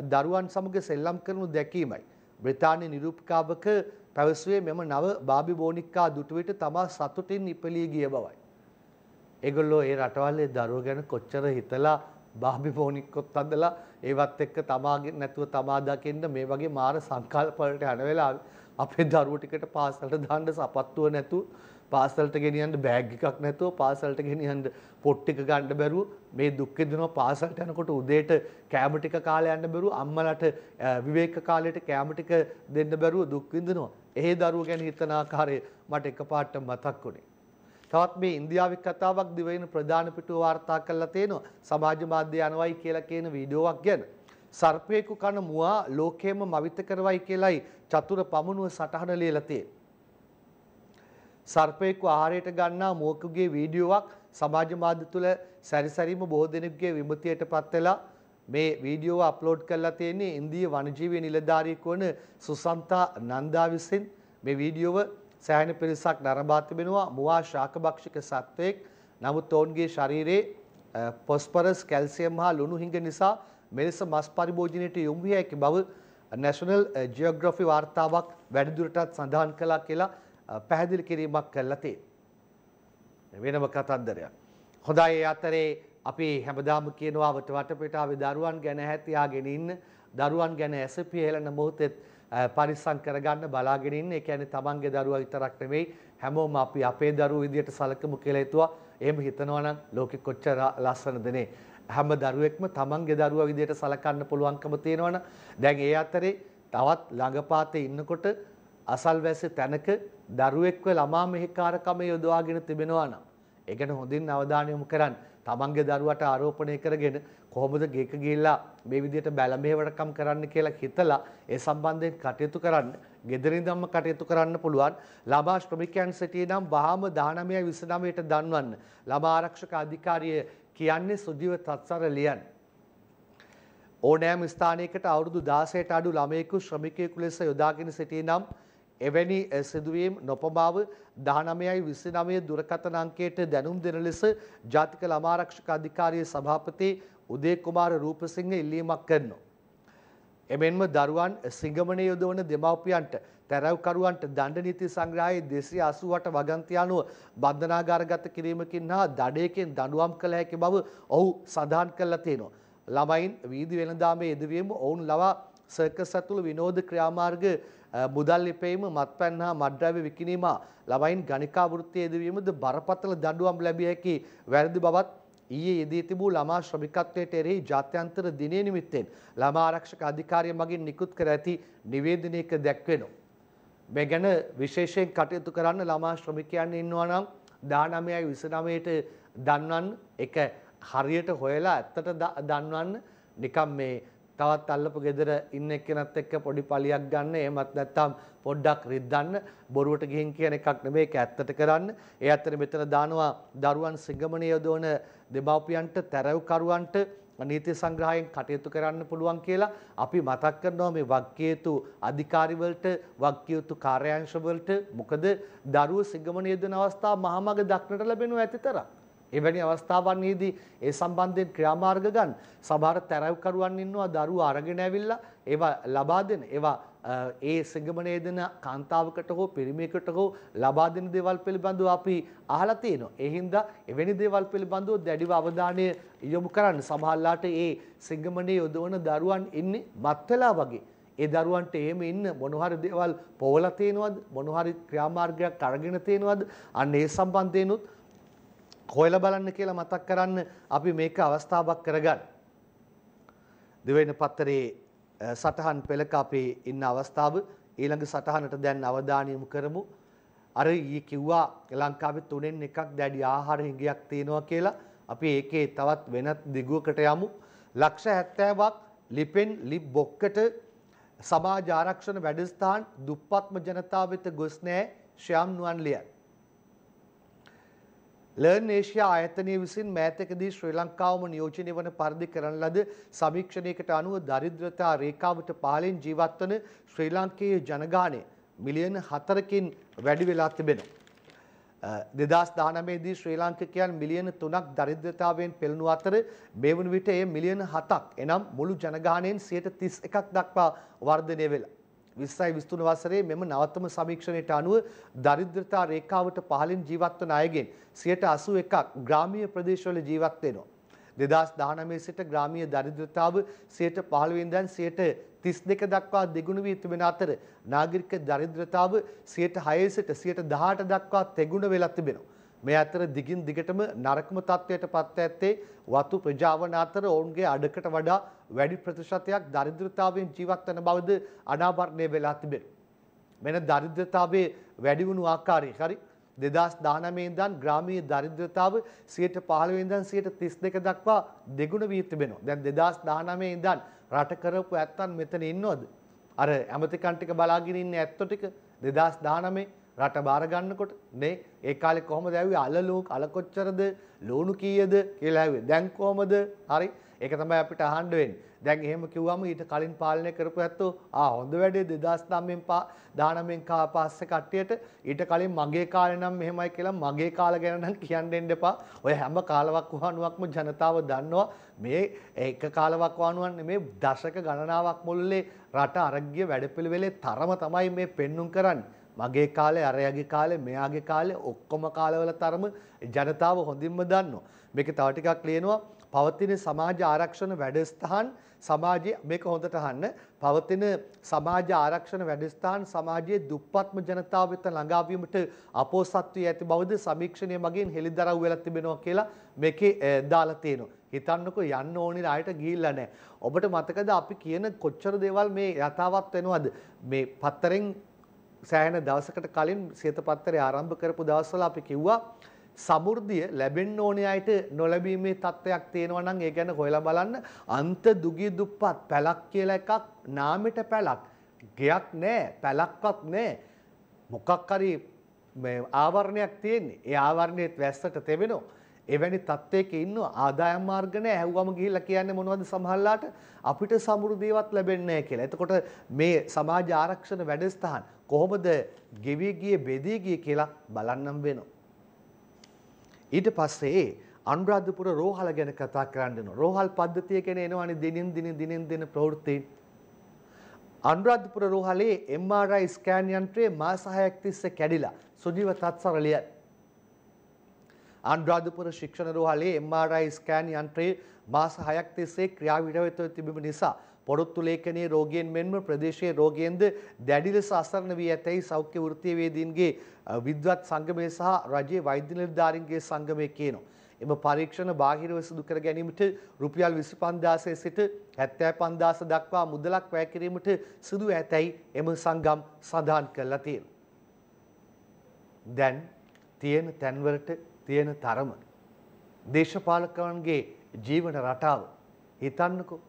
දරුවන් සමග සෙල්ලම් කරනු දැකීමයි. බ්‍රිතාන්‍ය නිරූපිකාවක පැවසුවේ මෙම නව බාබි බෝනික්කා දුටුවිට තමා සතුටින් ඉපලී ගිය බවයි. ඒගොල්ලෝ ඒ රටවල්ලේ දරුව ගැන කොච්චර හිතලා බාබි බෝනික්කොත් අදලා ඒවත් එක්ක තමාගේ නැතුව තමා දකින්න මේ වගේ මාර සංකල්ප වලට යන වෙලාවේ අපේ දරුවෝ ටිකට පාසලට දාන්න සපත්තුව නැතුව පාසලට ගෙනියන්න බෑග් එකක් නැතුව පාසලට ගෙනියන්න පොට් ටික ගන්න බැරුව මේ දුක් විඳිනවා පාසලට යනකොට උදේට කෑම ටික කාලේ යන්න බැරුව අම්මලාට විවේක කාලේට කෑම ටික දෙන්න බැරුව දුක් විඳිනවා. එහෙ දරුවෝ ගැන හිතන ආකාරය මට එකපාරට මතක් වුණේ. තවත් මේ ඉන්දියාවේ කතාවක් දිවයින ප්‍රධාන පිටුව වාර්තා කරලා තියෙනවා. සමාජ මාධ්‍ය යනවයි කියලා කියන වීඩියෝවක් ගැන. සර්පයෙකු කන මුවා ලෝකයේම මවිත කරවයි කියලයි චතුර පමුණුව සටහන ලියලා තියෙන්නේ. සර්පයෙකු ආහාරයට ගන්නා මුවකුගේ වීඩියෝවක් සමාජ මාධ්‍ය තුල සැරිසැරීම බොහෝ දෙනෙකුගේ විමතියට පත් වෙලා මේ වීඩියෝව අප්ලෝඩ් කරලා තියෙන්නේ ඉන්දිය වනජීවී නිලධාරියෙකු වන සුසන්තා නන්දා විසින්. මේ වීඩියෝව සෑහෙන පිරිසක් නරඹා තිබෙනවා මුවා ශාකභක්ෂක සත්වයෙක්. නමුත් ඔවුන්ගේ ශරීරයේ පොස්පරස් කැල්සියම් හා ලුණු හිඟ නිසා මෙලෙස මස් පරිභෝජනයට යොමු විය හැකි බව නැෂනල් ජියෝග්‍රැෆි වාර්තාවක් වැඩිදුරටත් සඳහන් කළා කියලා පැහැදිලි කිරීමක් කරලා තියෙනවා. වෙනම කතන්දරයක්. හොඳයි ඒ අතරේ අපි හැමදාම කියනවා වට වටපිටාවේ දරුවන් ගැන හැතියාගෙන ඉන්න දරුවන් ගැන ඇසපිය හෙලන මොහොතෙත් පරිස්සම් කරගන්න බලාගෙන ඉන්න. ඒ කියන්නේ තමන්ගේ දරුවා විතරක් නෙවෙයි හැමෝම අපි අපේ දරුවෝ විදියට සලකමු කියලා හිතුවා. එහෙම හිතනවා නම් ලෝකෙ කොච්චර ලස්සනද නේ. හැම දරුවෙක්ම තමන්ගේ දරුවා විදියට සලකන්න පුළුවන්කම තියෙනවනම් දැන් ඒ අතරේ තවත් ළඟපාතේ ඉන්නකොට අසල්වැසි තැනක දරුවෙක්ව ළමා මෙහෙකාරකම යොදවාගෙන තිබෙනවා නම් ඒ ගැන හොඳින් අවධානය යොමු කරන්න. තමන්ගේ දරුවට ආරෝපණය කරගෙන කොහොමද ගේක ගිහිල්ලා මේ විදිහට බැලමේවටකම් කරන්න කියලා හිතලා ඒ සම්බන්ධයෙන් කටයුතු කරන්න ගෙදරින්දම්ම කටයුතු කරන්න පුළුවන්. ළමා ශ්‍රමිකයන් සිටියේ නම් වහාම 19යි 29ට දන්වන්න. ළමා ආරක්ෂක අධිකාරිය කියන්නේ සුජීව තත්සර ලියන්න ඕනෑම ස්ථානයකට අවුරුදු 16ට අඩු ළමයෙකු ශ්‍රමිකයෙකු ලෙස යොදාගෙන සිටී නම් එවැනි සිදුවීම් නොපමාව 19යි 29 දුරකථන අංකයට දැනුම් දෙන ලෙස ජාතික ළමාරක්ෂක අධිකාරියේ සභාපති උදේ කුමාර රූපසිංහ ඉල්ලීමක් කරනවා. එමෙන්ම දරුවන් සිංගමනය යොදවන දෙමව්පියන්ට තැරැව්කරුවන්ට දණ්ඩ නීති සංග්‍රහයේ 288 වගන්ති අනුව බන්ධනාගාරගත කිරීමකින් හා දඩයකින් දඬුවම් කළ හැකි බව ඔහු සඳහන් කළා තියෙනවා. ළමයින් වීදි වෙළඳාමේ යෙදවීම ඔවුන් ලවා සර්කස් ඇතුළු විනෝද ක්‍රියාමාර්ග මුදල් ලිපීම මත්පැන් හා මත්ද්‍රව්‍ය විකිණීම ළමයින් ගණිකා වෘත්තිය යෙදවීමද බරපතල දඬුවම් ලැබිය හැකි වැරදි බවත් ඊයේ යෙදී තිබූ ළමා ශ්‍රමිකත්වයට එරෙහි ජාත්‍යන්තර දිනය නිමිත්තෙන් ළමා ආරක්ෂක අධිකාරිය මගින් නිකුත් කර ඇති නිවේදනයක දැක්වෙනවා. මේ ගැන විශේෂයෙන් කටයුතු කරන්න ළමා ශ්‍රමිකයන් ඉන්නවා නම් 19යි 29ට දන්වන්න එක හරියට හොයලා ඇත්තට දන්වන්න නිකම් මේ තවත් අල්ලපු ගෙදර ඉන්න එක්කෙනත් එක්ක පොඩි පලියක් ගන්න එහෙමත් නැත්නම් පොඩ්ඩක් රිද්දන්න බොරුවට ගිහින් කියන එකක් නෙමෙයි ඒක ඇත්තට කරන්න. ඒ ඇත්තට මෙතන දානවා දරුවන් සිංගමණය යොදවන දෙමාපියන්ට තැරව්කරුවන්ට නීති සංග්‍රහයෙන් කටයුතු කරන්න පුළුවන් කියලා අපි මතක් කරනවා මේ වක්කියයුතු අධිකාරිවලට වක්කියයුතු කාර්යාංශවලට මොකද දරුව සිංගමණය යොදන අවස්ථා මහමග දක්නට ලැබෙනවා ඇතිතරක්. එවැනි අවස්ථාවන්හිදී ඒ සම්බන්ධයෙන් ක්‍රියාමාර්ග ගන්න සමහර තැරව්කරුවන් ඉන්නවා දරුවෝ අරගෙන ඇවිල්ලා ඒවා ලබා දෙන ඒවා ඒ සිංගමනයේ දෙන කාන්තාවකට හෝ පිරිමියකට හෝ ලබා දෙන දේවල් පිළිබඳව අපි අහලා තියෙනවා. ඒ හින්දා එවැනි දේවල් පිළිබඳව දැඩිව අවධානය යොමු කරන්න සමහරලාට ඒ සිංගමනයේ යොදවන දරුවන් ඉන්නේ මත් වෙලා වගේ. ඒ දරුවන්ට එහෙම ඉන්න මොන හරි දේවල් පොවලා තියෙනවද මොන හරි ක්‍රියාමාර්ගයක් අරගෙන තියෙනවද අන්න ඒ සම්බන්ධයෙන්ුත් හොයලා බලන්න කියලා මතක් කරන්න අපි මේක අවස්ථාවක් කරගන්න. දෙවෙනි පත්තරේ සටහන් පෙළක අපි ඉන්න අවස්ථාව ඊළඟ සටහනට දැන් අවධානය යොමු කරමු. අර ඊ කිව්වා ලංකාවේ තුනෙන් එකක් දැඩි ආහාර හිඟයක් තියෙනවා කියලා. අපි ඒකේ තවත් වෙනත් දිගුවකට යමු. ලක්ෂ 70ක් ලිපෙන් ලිප් බොක්කට සමාජ ආරක්ෂණ වැඩස්ථාන දුප්පත්ම ජනතාව වෙත ගොස් නැහැ ශ්‍යාම් නුවන් ලියන. ලර්න් ඒෂියා ආයතනය විසින් මෑතකදී ශ්‍රී ලංකාවම නියෝජනය වන පරිදි කරන ලද සමීක්ෂණයකට අනුව දරිද්‍රතා රේඛාවට පහළින් ජීවත් වන ශ්‍රී ලාංකේය ජනගහනය මිලියන 4කින් වැඩි වෙලා තිබෙනවා. 2019 දී ශ්‍රී ලාංකිකයන් මිලියන 3ක් දරිද්‍රතාවයෙන් පෙළෙනු අතර මේ වන විට එය මිලියන 7ක් එනම් මුළු ජනගහනයෙන් 31ක් දක්වා වර්ධනය වෙලා. 20යි 23 වසරේ මෙම නවතම සමීක්ෂණයට අනුව දරිද්‍රතා රේඛාවට පහළින් ජීවත් වන අයගෙන් 81ක් ග්‍රාමීය ප්‍රදේශවල ජීවත් වෙනවා. 2019 සිට ග්‍රාමීය දරිද්‍රතාව 15 ඉඳන් 32 දක්වා දෙගුණ වී තිබෙන අතර නාගරික දරිද්‍රතාව 6 සිට 18 දක්වා තෙගුණ වෙලා තිබෙනවා. මේ අතර දිගින් දිගටම නරකම තත්ත්වයට පත් ඇත්තේ වතු ප්‍රජාවන අතර ඔවුන්ගේ අඩකට වඩා වැඩි ප්‍රතිශතයක් දරිද්‍රතාවයෙන් ජීවත් වන බවද අනාවරණය වෙලා තිබෙනවා. මෙන්න දරිද්‍රතාවයේ වැඩි වුණු ආකාරය හරි 2019 ඉඳන් ග්‍රාමීය දරිද්‍රතාව 15 ඉඳන් 32 දක්වා දෙගුණ වී තිබෙනවා. දැන් 2019 ඉඳන් රට කරපු ඇත්තන් මෙතන ඉන්නවද? අර ඇමතිකන් ටික බලාගෙන ඉන්නේ ඇත්තෝ ටික 2019 රට බාර ගන්නකොට. නේ ඒ කාලේ කොහොමද ඇව්වේ අලලෝ අල කොච්චරද? ලෝණු කීයද කියලා ඇව්වේ දැන් කොහමද? හරි. ඒක තමයි අපිට අහන්න වෙන්නේ. දැන් එහෙම කිව්වම ඊට කලින් පාලනය කරපු ඇත්තෝ ආ හොඳ වැඩේ. 2009න් 19න් කා පස්සේ කට්ටියට ඊට කලින් මගේ කාලේ නම් මෙහෙමයි කියලා මගේ කාල ගැන නම් කියන්න දෙන්න එපා. ඔය හැම කාලවක් වහනුවක්ම ජනතාව දන්නවා. මේ එක කාලවක් වහනුවන් නෙමේ දශක ගණනාවක් මුල්ලේ රට අරග්‍ය වැඩපිළිවෙලේ තරම තමයි මේ පෙන්눔 කරන්නේ. මගේ කාලේ අරයාගේ කාලේ මෙයාගේ කාලේ ඔක්කොම කාලවල තරම ජනතාව හොඳින්ම දන්නවා. මේක තව ටිකක් ලියනවා පවතින සමාජ ආරක්ෂණ වැඩස්ථාන සමාජයේ මේක හොඳට අහන්න පවතින සමාජ ආරක්ෂණ වැඩස්ථාන සමාජයේ දුප්පත්ම ජනතාව වෙත ළඟා වීමට අපෝසත් වී ඇති බවද සමීක්ෂණය මගින් හෙළිදරව් වෙලා තිබෙනවා කියලා මේකේ දාලා තියෙනවා. හිතන්නකෝ යන්න ඕනි රායට ගිහිල්ලා නැහැ. ඔබට මතකද අපි කියන කොච්චර දේවල් මේ යථාවත් වෙනවද? මේ පත්තරෙන් සෑහෙන දවසකට කලින් සියත පත්තරේ ආරම්භ කරපු දවස්වල අපි කිව්වා සමෘද්ධිය ලැබෙන්න ඕනේ අයට නොලැබීමේ තත්ත්වයක් තියෙනවා නම් ඒ ගැන හොයලා බලන්න. අන්ත දුගී දුප්පත් පැලක් කියලා එකක් නාමෙට පැලක්. ගෙයක් නැහැ පැලක්වත් නැහැ මොකක් හරි මේ ආවරණයක් තියෙන්නේ. ඒ ආවරණයත් වැස්සට තෙවෙනවා. එවැනි තත්ත්වයක ඉන්න ආදායම් මාර්ග නැහැ ඇහුවම ගිහිල්ලා කියන්නේ මොනවද සමහරලාට? අපිට සමෘද්ධියවත් ලැබෙන්නේ නැහැ කියලා. එතකොට මේ සමාජ ආරක්ෂණ වැඩසටහන් කොහොමද ගෙවි ගියේ බෙදී ගියේ කියලා බලන්නම් වෙනවා. ඊට පස්සේ අනුරාධපුර රෝහල ගැන කතා කරන්න වෙනවා. රෝහල් පද්ධතිය ගැන එනවනේ දිනින් දින දිනෙන් දින ප්‍රවෘත්ති. අනුරාධපුර රෝහලේ MRI ස්කෑන් යන්ත්‍රයේ මාස 6ක් තිස්සේ කැඩිලා සුජීව තත්සරලියයි. අනුරාධපුර ශික්ෂණ රෝහලේ MRI ස්කෑන් යන්ත්‍රයේ මාස 6ක් තිස්සේ ක්‍රියාවිරහිතව තිබීම නිසා පොරොත්තු ලේඛනයේ රෝගීන් මෙන්ම ප්‍රදේශයේ රෝගීන්ද දැඩි ලෙස අසරණ වී ඇතැයි සෞඛ්‍ය වෘත්තීයවේදීන්ගේ විද්වත් සංගමය සහ රජයේ වෛද්‍ය නිලධාරීන්ගේ සංගමය කියනවා. එම පරීක්ෂණ බාහිරව සිදු කර ගැනීමට රුපියල් 25000 සිට 75000 දක්වා මුදලක් වැය කිරීමට සිදු ඇතැයි එම සංගම් සඳහන් කරලා තියෙනවා. දැන් තියෙන තැන්වලට තියෙන තරම දේශපාලකයන්ගේ ජීවන රටාව හිතන්නකෝ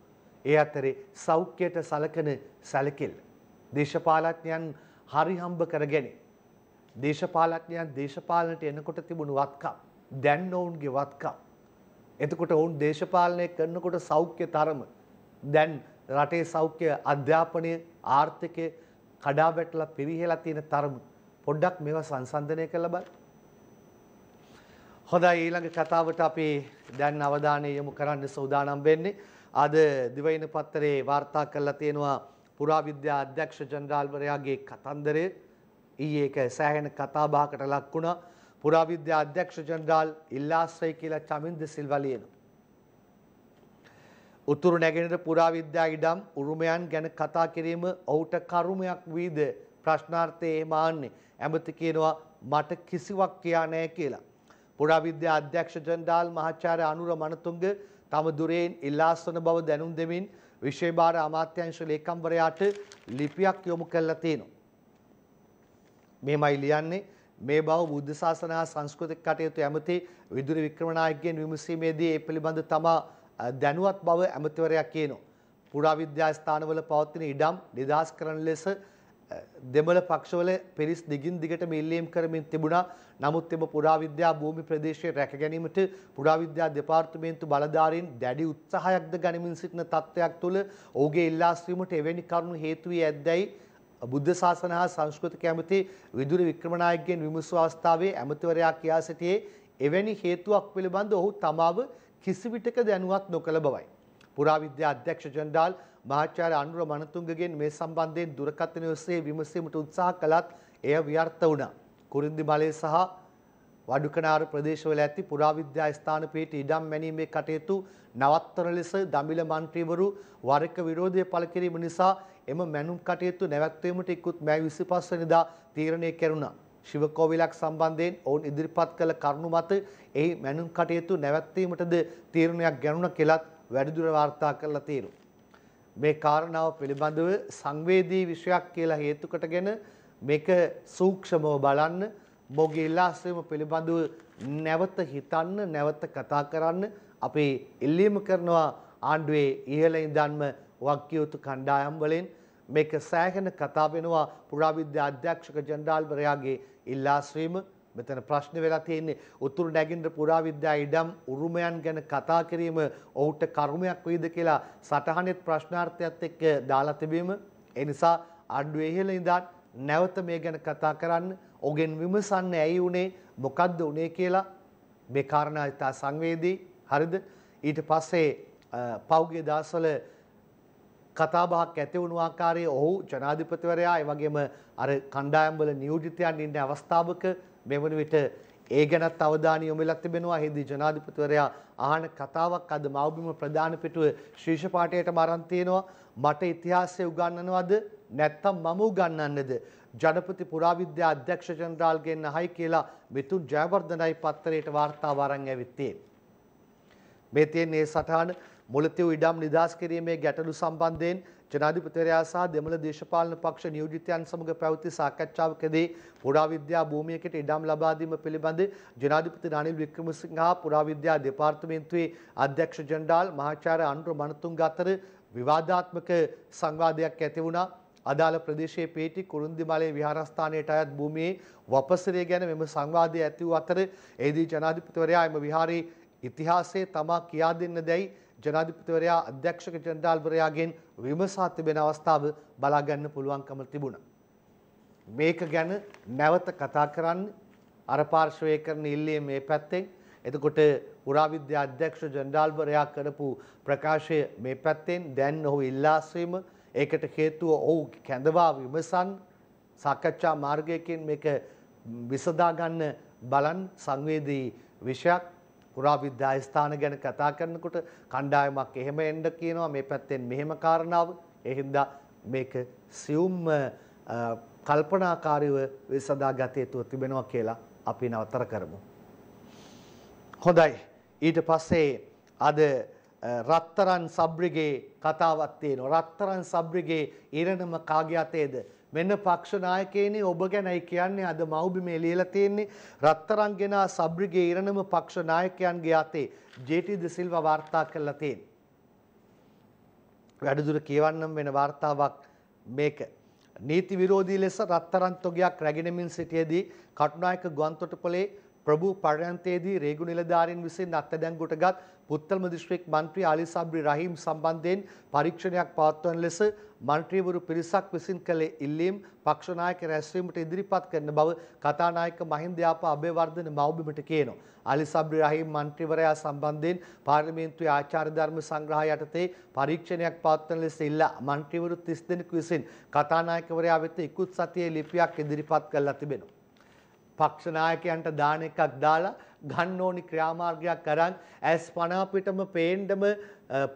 ඒ අතරේ සෞඛ්‍යයට සලකන සැලකිල්ල දේශපාලඥයන් හරි හම්බ කරගෙන. දේශපාලඥයන් දේශපාලනයට එනකොට තිබුණු වත්කම් දැන් ඔවුන්ගේ වත්කම්. එතකොට ඔවුන් දේශපාලනය කරනකොට සෞඛ්‍ය තරම දැන් රටේ සෞඛ්‍ය අධ්‍යාපනය ආර්ථිකය කඩා වැටලා පිරිහෙලා තියෙන තරම පොඩ්ඩක් මේවා සංසන්දනය කළ බල හොඳයි ඊළඟ කතාවට අපි දැන් අවධානය යොමු කරන්න සූදානම් වෙන්නේ. අද දිවයින පත්තරේ වාර්තා කරලා තියෙනවා පුරාවිද්‍යා අධ්‍යක්ෂ ජනරාල්වරයාගේ කතන්දරය. ඊයේ ඒක සෑහෙන කතා බහකට ලක් වුණා. පුරාවිද්‍යා අධ්‍යක්ෂ ජනරාල් ඉල්ලාස්රයි කියලා චමින්ද සිල්වා ලියනවා. උතුරු නැගෙනහිර පුරාවිද්‍යා ඉඩම් උරුමයන් ගැන කතා කිරීම ඔහුට කරුමයක් වීද ප්‍රශ්නාර්ථයේ මාන්නේ. ඇමති කියනවා මට කිසිවක් කියා නැහැ කියලා. පුරාවිද්‍යා අධ්‍යක්ෂ ජනරාල් මහාචාර්ය අනුර මනතුංග තම දුරෙන් ඉල්ලාස්වන බව දැනුම් දෙමින් විශේෂ භාර අමාත්‍යාංශ ලේකම්වරයාට ලිපියක් යොමු කළා තියෙනවා. මේමයි ලියන්නේ මේ බව බුද්ධ ශාසන හා සංස්කෘතික කටයුතු ඇමති විදුලි වික්‍රමනායකගෙන් විමසීමේදී ඒ පිළිබඳ තමා දැනුවත් බව ඇමතිවරයා කියනවා. පුරාවිද්‍යා ස්ථානවල පවතින ඉඩම් නිදහස් කරන ලෙස දෙමළ පක්ෂවල පිරිස් දිගින් දිගටම ඉල්ලීම් කරමින් තිබුණා. නමුත් එම පුරාවිද්‍යා භූමි ප්‍රදේශයේ රැක ගැනීමට පුරාවිද්‍යා දෙපාර්තමේන්තු බලධාරීන් දැඩි උත්සාහයක්ද ගනිමින් සිටින තත්ත්වයක් තුළ ඔහුගේ ඉල්ලාස්වීමට එවැනි කරුණු හේතු වී ඇද්දැයි බුද්ධ ශාසන හා සංස්කෘතික ඇමති විදුලි වික්‍රමනායකගෙන් විමසු අවස්ථාවේ ඇමතිවරයා කියා සිටියේ එවැනි හේතුවක් පිළිබඳ ඔහු තමාව කිසිවිටක දැනුවත් නොකළ බවයි. පුරාවිද්‍යා අධ්‍යක්ෂ ජනරාල් මහාචාර්ය අනුර මනතුංගගෙන් මේ සම්බන්ධයෙන් දුරකථන ඔස්සේ විමසීමට උත්සාහ කළත් එය ව්‍යර්ථ වුණා. කුරින්දි බලය සහ වඩුකනාර ප්‍රදේශවල ඇති පුරාවිද්‍යා ස්ථාන පිහිට ඉඩම් මැනීමේ කටයුතු නවත්තන ලෙස දමිළ මන්ත්‍රීවරු වරක විරෝධය පළ කිරීම නිසා එම මැනුම් කටයුතු නැවැත්වීමට ඉක්ුත් මෑ 25 වෙනිදා තීරණය කෙරුණා. ශිවකෝවිලක් සම්බන්ධයෙන් ඔවුන් ඉදිරිපත් කළ කරුණු මත එහි මැනුම් කටයුතු නැවැත්වීමටද තීරණයක් ගැනුණ කෙලත් වැඩිදුර වාර්තා කරලා තියෙනවා. මේ කාරණාව පිළිබඳව සංවේදී විෂයක් කියලා හේතු කොටගෙන මේක සූක්ෂමව බලන්න මොගේ ඉල්ලාස්වීම පිළිබඳව නැවත හිතන්න නැවත කතා කරන්න. අපි ඉල්ලීම කරනවා ආණ්ඩුවේ ඉහළ ඉඳන්ම වක්කියයුතු කණ්ඩායම් වලින්. මේක සෑහෙන කතා වෙනවා පුරාවිද්‍යා අධ්‍යක්ෂක ජනරාල්වරයාගේ ඉල්ලාස්වීම මෙතන ප්‍රශ්න වෙලා තියෙන්නේ උතුරු නැගින්ද පුරාවිද්‍යා ඉඩම් උරුමයන් ගැන කතා කිරීම ඔහුට කර්මයක් වෙයිද කියලා සටහනෙත් ප්‍රශ්නාර්ථයත් එක්ක දාලා තිබීම. ඒ නිසා අඩුවේ ඉහළ ඉඳන් නැවත මේ ගැන කතා කරන්න ඔගෙන් විමසන්න ඇයි උනේ මොකද්ද උනේ කියලා මේ කාරණා ඉතා සංවේදී. හරිද? ඊට පස්සේ පෞගේ දවස්වල කතාබහක් ඇති වුණු ආකාරයේ ඔහු ජනාධිපතිවරයා ඒ වගේම අර කණ්ඩායම්වල නියෝජිතයන් ඉන්න අවස්ථාවක මෙවන විට ඒ ගැනත් අවධානය යොමුලා තිබෙනවා. එහිදී ජනාධිපතිවරයා අහන කතාවක් අද මව්බිම ප්‍රධාන පිටුව ශීර්ෂ පාඨයටම අරන් තියෙනවා. මට ඉතිහාසය උගන්වනවද නැත්නම් මම උගන්වන්නද? ජනපති පුරාවිද්‍යා අධ්‍යක්ෂ ජනරාල්ගෙන් අහයි කියලා මිතුන් ජයවර්ධනයි පත්තරයට වාර්තාව අරන් ඇවිත් තියෙන්නේ. මේ තියෙන්නේ සටහන මුලතිව් ඉඩම් නිදහස් කිරීමේ ගැටලු සම්බන්ධයෙන් ජනාධිපතිවරයා සහ දෙමළ දේශපාලන පක්ෂ නියෝජිතයන් සමග පැවති සාකච්ඡාවකදී පුරාවිද්‍යා භූමියකට ඉඩම් ලබා දීම පිළිබඳ ජනාධිපති රනිල් වික්‍රමසිංහ හා පුරාවිද්‍යා දෙපාර්තමේන්තුවේ අධ්‍යක්ෂ ජනරාල් මහාචාර්ය අනුර මනතුංග අතර විවාදාත්මක සංවාදයක් ඇති වුණා. අදාළ ප්‍රදේශයේ පේටි කුරුන්දිමලේ විහාරස්ථානයට අයත් භූමියේ වපසරය ගැන මෙම සංවාදය ඇති වූ අතර එහිදී ජනාධිපතිවරයා එම විහාරයේ ඉතිහාසයේ තමා කියා දෙන්න දැයි ජනාධිපතිවරයා අධ්‍යක්ෂක ජනරාල්වරයාගෙන් විමසා තිබෙන අවස්ථාව බලා ගන්න පුළුවන්කම තිබුණා. මේක ගැන නැවත කතා කරන්න අර පාර්ශවය කරන ඉල්ලීම මේ පැත්තෙන් එතකොට පුරාවිද්‍යා අධ්‍යක්ෂ ජනරාල්වරයා කරපු ප්‍රකාශය මේ පැත්තෙන් දැන් ඔහු ඉල්ලාස්වීම ඒකට හේතුව ඔහු කැඳවා විමසන් සාකච්ඡා මාර්ගයකින් මේක විසඳා ගන්න බලන් සංවේදී විෂයක් පුරාවිද්‍යා ස්ථාන ගැන කතා කරනකොට කණ්ඩායමක් එහෙම එන්න කියනවා මේ පැත්තෙන් මෙහෙම කාරණාව. ඒ හින්දා මේක සියුම්ම කල්පනාකාරීව විසඳා ගත යුතු තිබෙනවා කියලා අපි නවතර කරමු. හොඳයි. ඊට පස්සේ අද රත්තරන් සබ්‍රිගේ කතාවක් තියෙනවා. රත්තරන් සබ්‍රිගේ ඉරණම කාගේ අතේද? මෙන්න පක්ෂ නායකයනි ඔබ ගැනයි කියන්නේ අද මව්බිමේ ලියලා තියෙන්නේ රත්තරන් ගෙනා සබ්‍රිගේ ඉරණම පක්ෂ නායකයන්ගේ අතේ ජේ.ටී. ද සිල්වා වාර්තා කළා තියෙන්නේ. වැඩිදුර කියවන්නම් වෙන වාර්තාවක් මේක. නීති විරෝධී ලෙස රත්තරන් තොගයක් රැගෙනමින් සිටියේදී කටුනායක ගුවන්තොටුපොලේ ප්‍රභූ පර්යන්තයේදී රේගු නිලධාරීන් විසින් අත්අඩංගුවටගත් පුත්තල්ම දිස්ත්‍රික් මන්ත්‍රී අලි සබ්රි රහීම් සම්බන්ධයෙන් පරීක්ෂණයක් පවත්වන ලෙස මන්ත්‍රීවරු පිරිසක් විසින් කළ ඉල්ලීම් පක්ෂ නායක රැස්වීමට ඉදිරිපත් කරන බව කතානායක මහින්ද යාපා අබේවර්ධන මව්බිමට කියනවා. අලි සබ්රි රහීම් මන්ත්‍රීවරයා සම්බන්ධයෙන් පාර්ලිමේන්තුවේ ආචාර්ය ධර්ම සංග්‍රහය යටතේ පරීක්ෂණයක් පවත්වන ලෙස ඉල්ලා මන්ත්‍රීවරු 30 දෙනෙකු විසින් කතානායකවරයා වෙත ඉක්ුත් සතියේ ලිපියක් ඉදිරිපත් කළා තිබෙනවා. පක්ෂ නායකයන්ට දාන එකක් දාලා ගන්න ඕනි ක්‍රියාමාර්ගයක් අරන් ඇස් පන අපිටම පේන්නම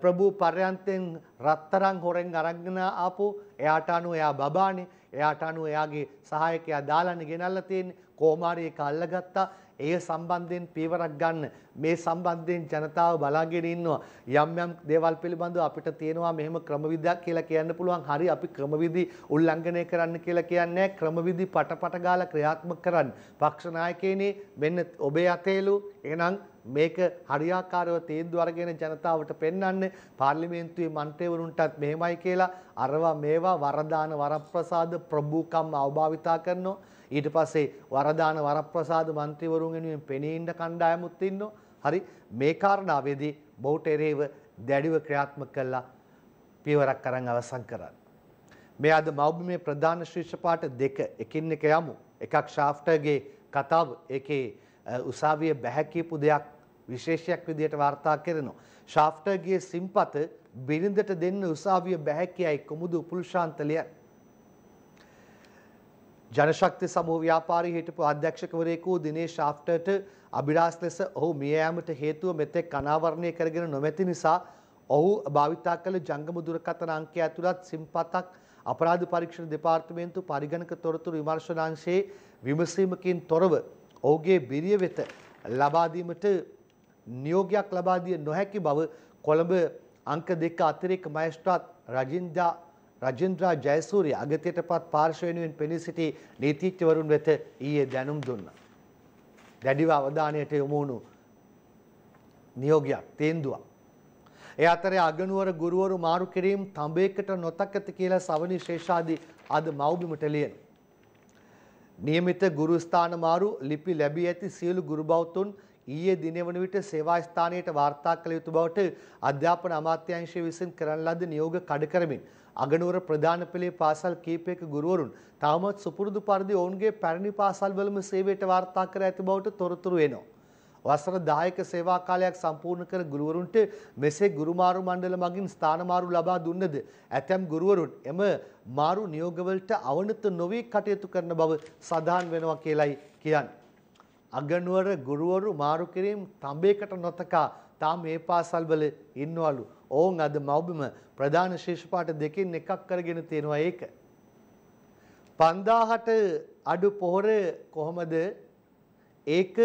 ප්‍රභූ පර්යන්තෙන් රත්තරන් හොරෙන් අරගෙන ආපු එයාට අනුව එයා බබානේ. එයාට අනුව එයාගේ සහායකයා දාලානේ. ගෙනල්ලා තියෙන්නේ. කොමාරි එක අල්ලගත්තා. ඒ සම්බන්ධයෙන් පීවරක් ගන්න. මේ සම්බන්ධයෙන් ජනතාව බලාගෙන ඉන්නවා. යම් යම් දේවල් පිළිබඳව අපිට තියෙනවා මෙහෙම ක්‍රමවිධයක් කියලා කියන්න පුළුවන්. හරි අපි ක්‍රමවිධි උල්ලංඝනය කරන්න කියලා කියන්නේ ක්‍රමවිධි පටපට ගාලා ක්‍රියාත්මක කරන්න. පක්ෂ නායකයනේ මෙන්න ඔබේ අතේලු. එහෙනම් මේක හරියාකාරව තීන්දුව අරගෙන ජනතාවට පෙන්වන්න පාර්ලිමේන්තුවේ මන්ත්‍රීවරුන්ටත් මෙහෙමයි කියලා අරවා මේවා වරදාන වරප්‍රසාද ප්‍රභූකම් අවභාවිතා කරනවා. ඊට පස්සේ වරදාන වරප්‍රසාද മന്ത്രിවරුන් වෙනුවෙන් පෙනී ඉන්න කණ්ඩායමුත් ඉන්නවා. හරි මේ කාරණාවේදී බොහුට එරෙහිව දැඩිව ක්‍රියාත්මක කළා පියවරක් අරන් අවසන් කරන්න. මේ අද මෞබිමේ ප්‍රධාන ශීර්ෂ පාඨ දෙක එකින් එක යමු. එකක් ශාෆ්ටර්ගේ කතාව ඒකේ උසාවියේ බැහැ කියපු දෙයක් විශේෂයක් විදිහට වාර්තා කරනවා. ශාෆ්ටර්ගේ සිම්පත බිරිඳට දෙන්න උසාවිය බැහැ කියයි කොමුදු පුල්ශාන්තලියන්. ජනශක්ති සමූහ ව්‍යාපාරී හිටපු අධ්‍යක්ෂකවරයෙකු දිනේෂ් ආෆ්ටර්ට අභිරාස් ලෙස ඔහු මිය යාමට හේතුව මෙතෙක් අනාවරණය කරගෙන නොමැති නිසා ඔහු භාවිතා කළ ජංගම දුරකථන අංකය ඇතුළත් සිම්පතක් අපරාධ පරීක්ෂණ දෙපාර්තමේන්තු පරිගණක තොරතුරු විමර්ශනාංශයේ විමසීමකින් තොරව ඔහුගේ බිරිය වෙත ලබා දීමට නියෝගයක් ලබා දිය නොහැකි බව කොළඹ අංක දෙක අතිරේක මහේස්ත්‍රාත් රජින්දා රජෙන්ද්‍රා ජයසූරිය අගතියටපත් පාර්ශ්ව වෙනුවෙන් පෙනී සිටි නීතිඥවරුන් වෙත ඊයේ දැනුම් දුන්නා. දැඩිව අවධානයට යොමු වුණු නියෝගයක් තේන්දුවක්. ඒ අතරේ අගනුවර ගුරුවරු මාරු කිරීම තඹයකට නොතකති කියලා සවනි ශේෂාදී අද මව්බිමට ලියන. නියමිත ගුරු ස්ථාන මාරු ලිපි ලැබී ඇති සියලු ගුරු බෞතුන් ඊයේ දින වන විට සේවා ස්ථානයට වාර්තා කළ යුතු බවට අධ්‍යාපන අමාත්‍යාංශය විසින් කරන ලද නියෝග කඩ කරමින් අගනුවර ප්‍රධාන පෙළේ පාසල් කීපයක ගුරුවරුන් තවමත් සුපුරුදු පරිදි ඔවුන්ගේ පැරණි පාසල්වලම සේවයට වාර්තා කර ඇති බවට තොරතුරු එනවා. වසර 10ක සේවා කාලයක් සම්පූර්ණ කර ගුරුවරුන්ට මෙසේ ගුරු මාරු මණ්ඩල මගින් ස්ථාන මාරු ලබා දුන්නද ඇතැම් ගුරුවරුන් එම මාරු නියෝගවලට අවනත නොවී කටයුතු කරන බව සඳහන් වෙනවා කියලයි කියන්නේ. අගනුවර ගුරුවරු මාරු කිරීම තඹයකට නොතකා තාම මේ පාසල්වල ඉන්නවලු. ඔවුන් අද මව්බිම ප්‍රධාන ශිෂ්පාට දෙකින් එකක් කරගෙන තියෙනවා ඒක. 5000ට අඩු පොහොර කොහොමද ඒක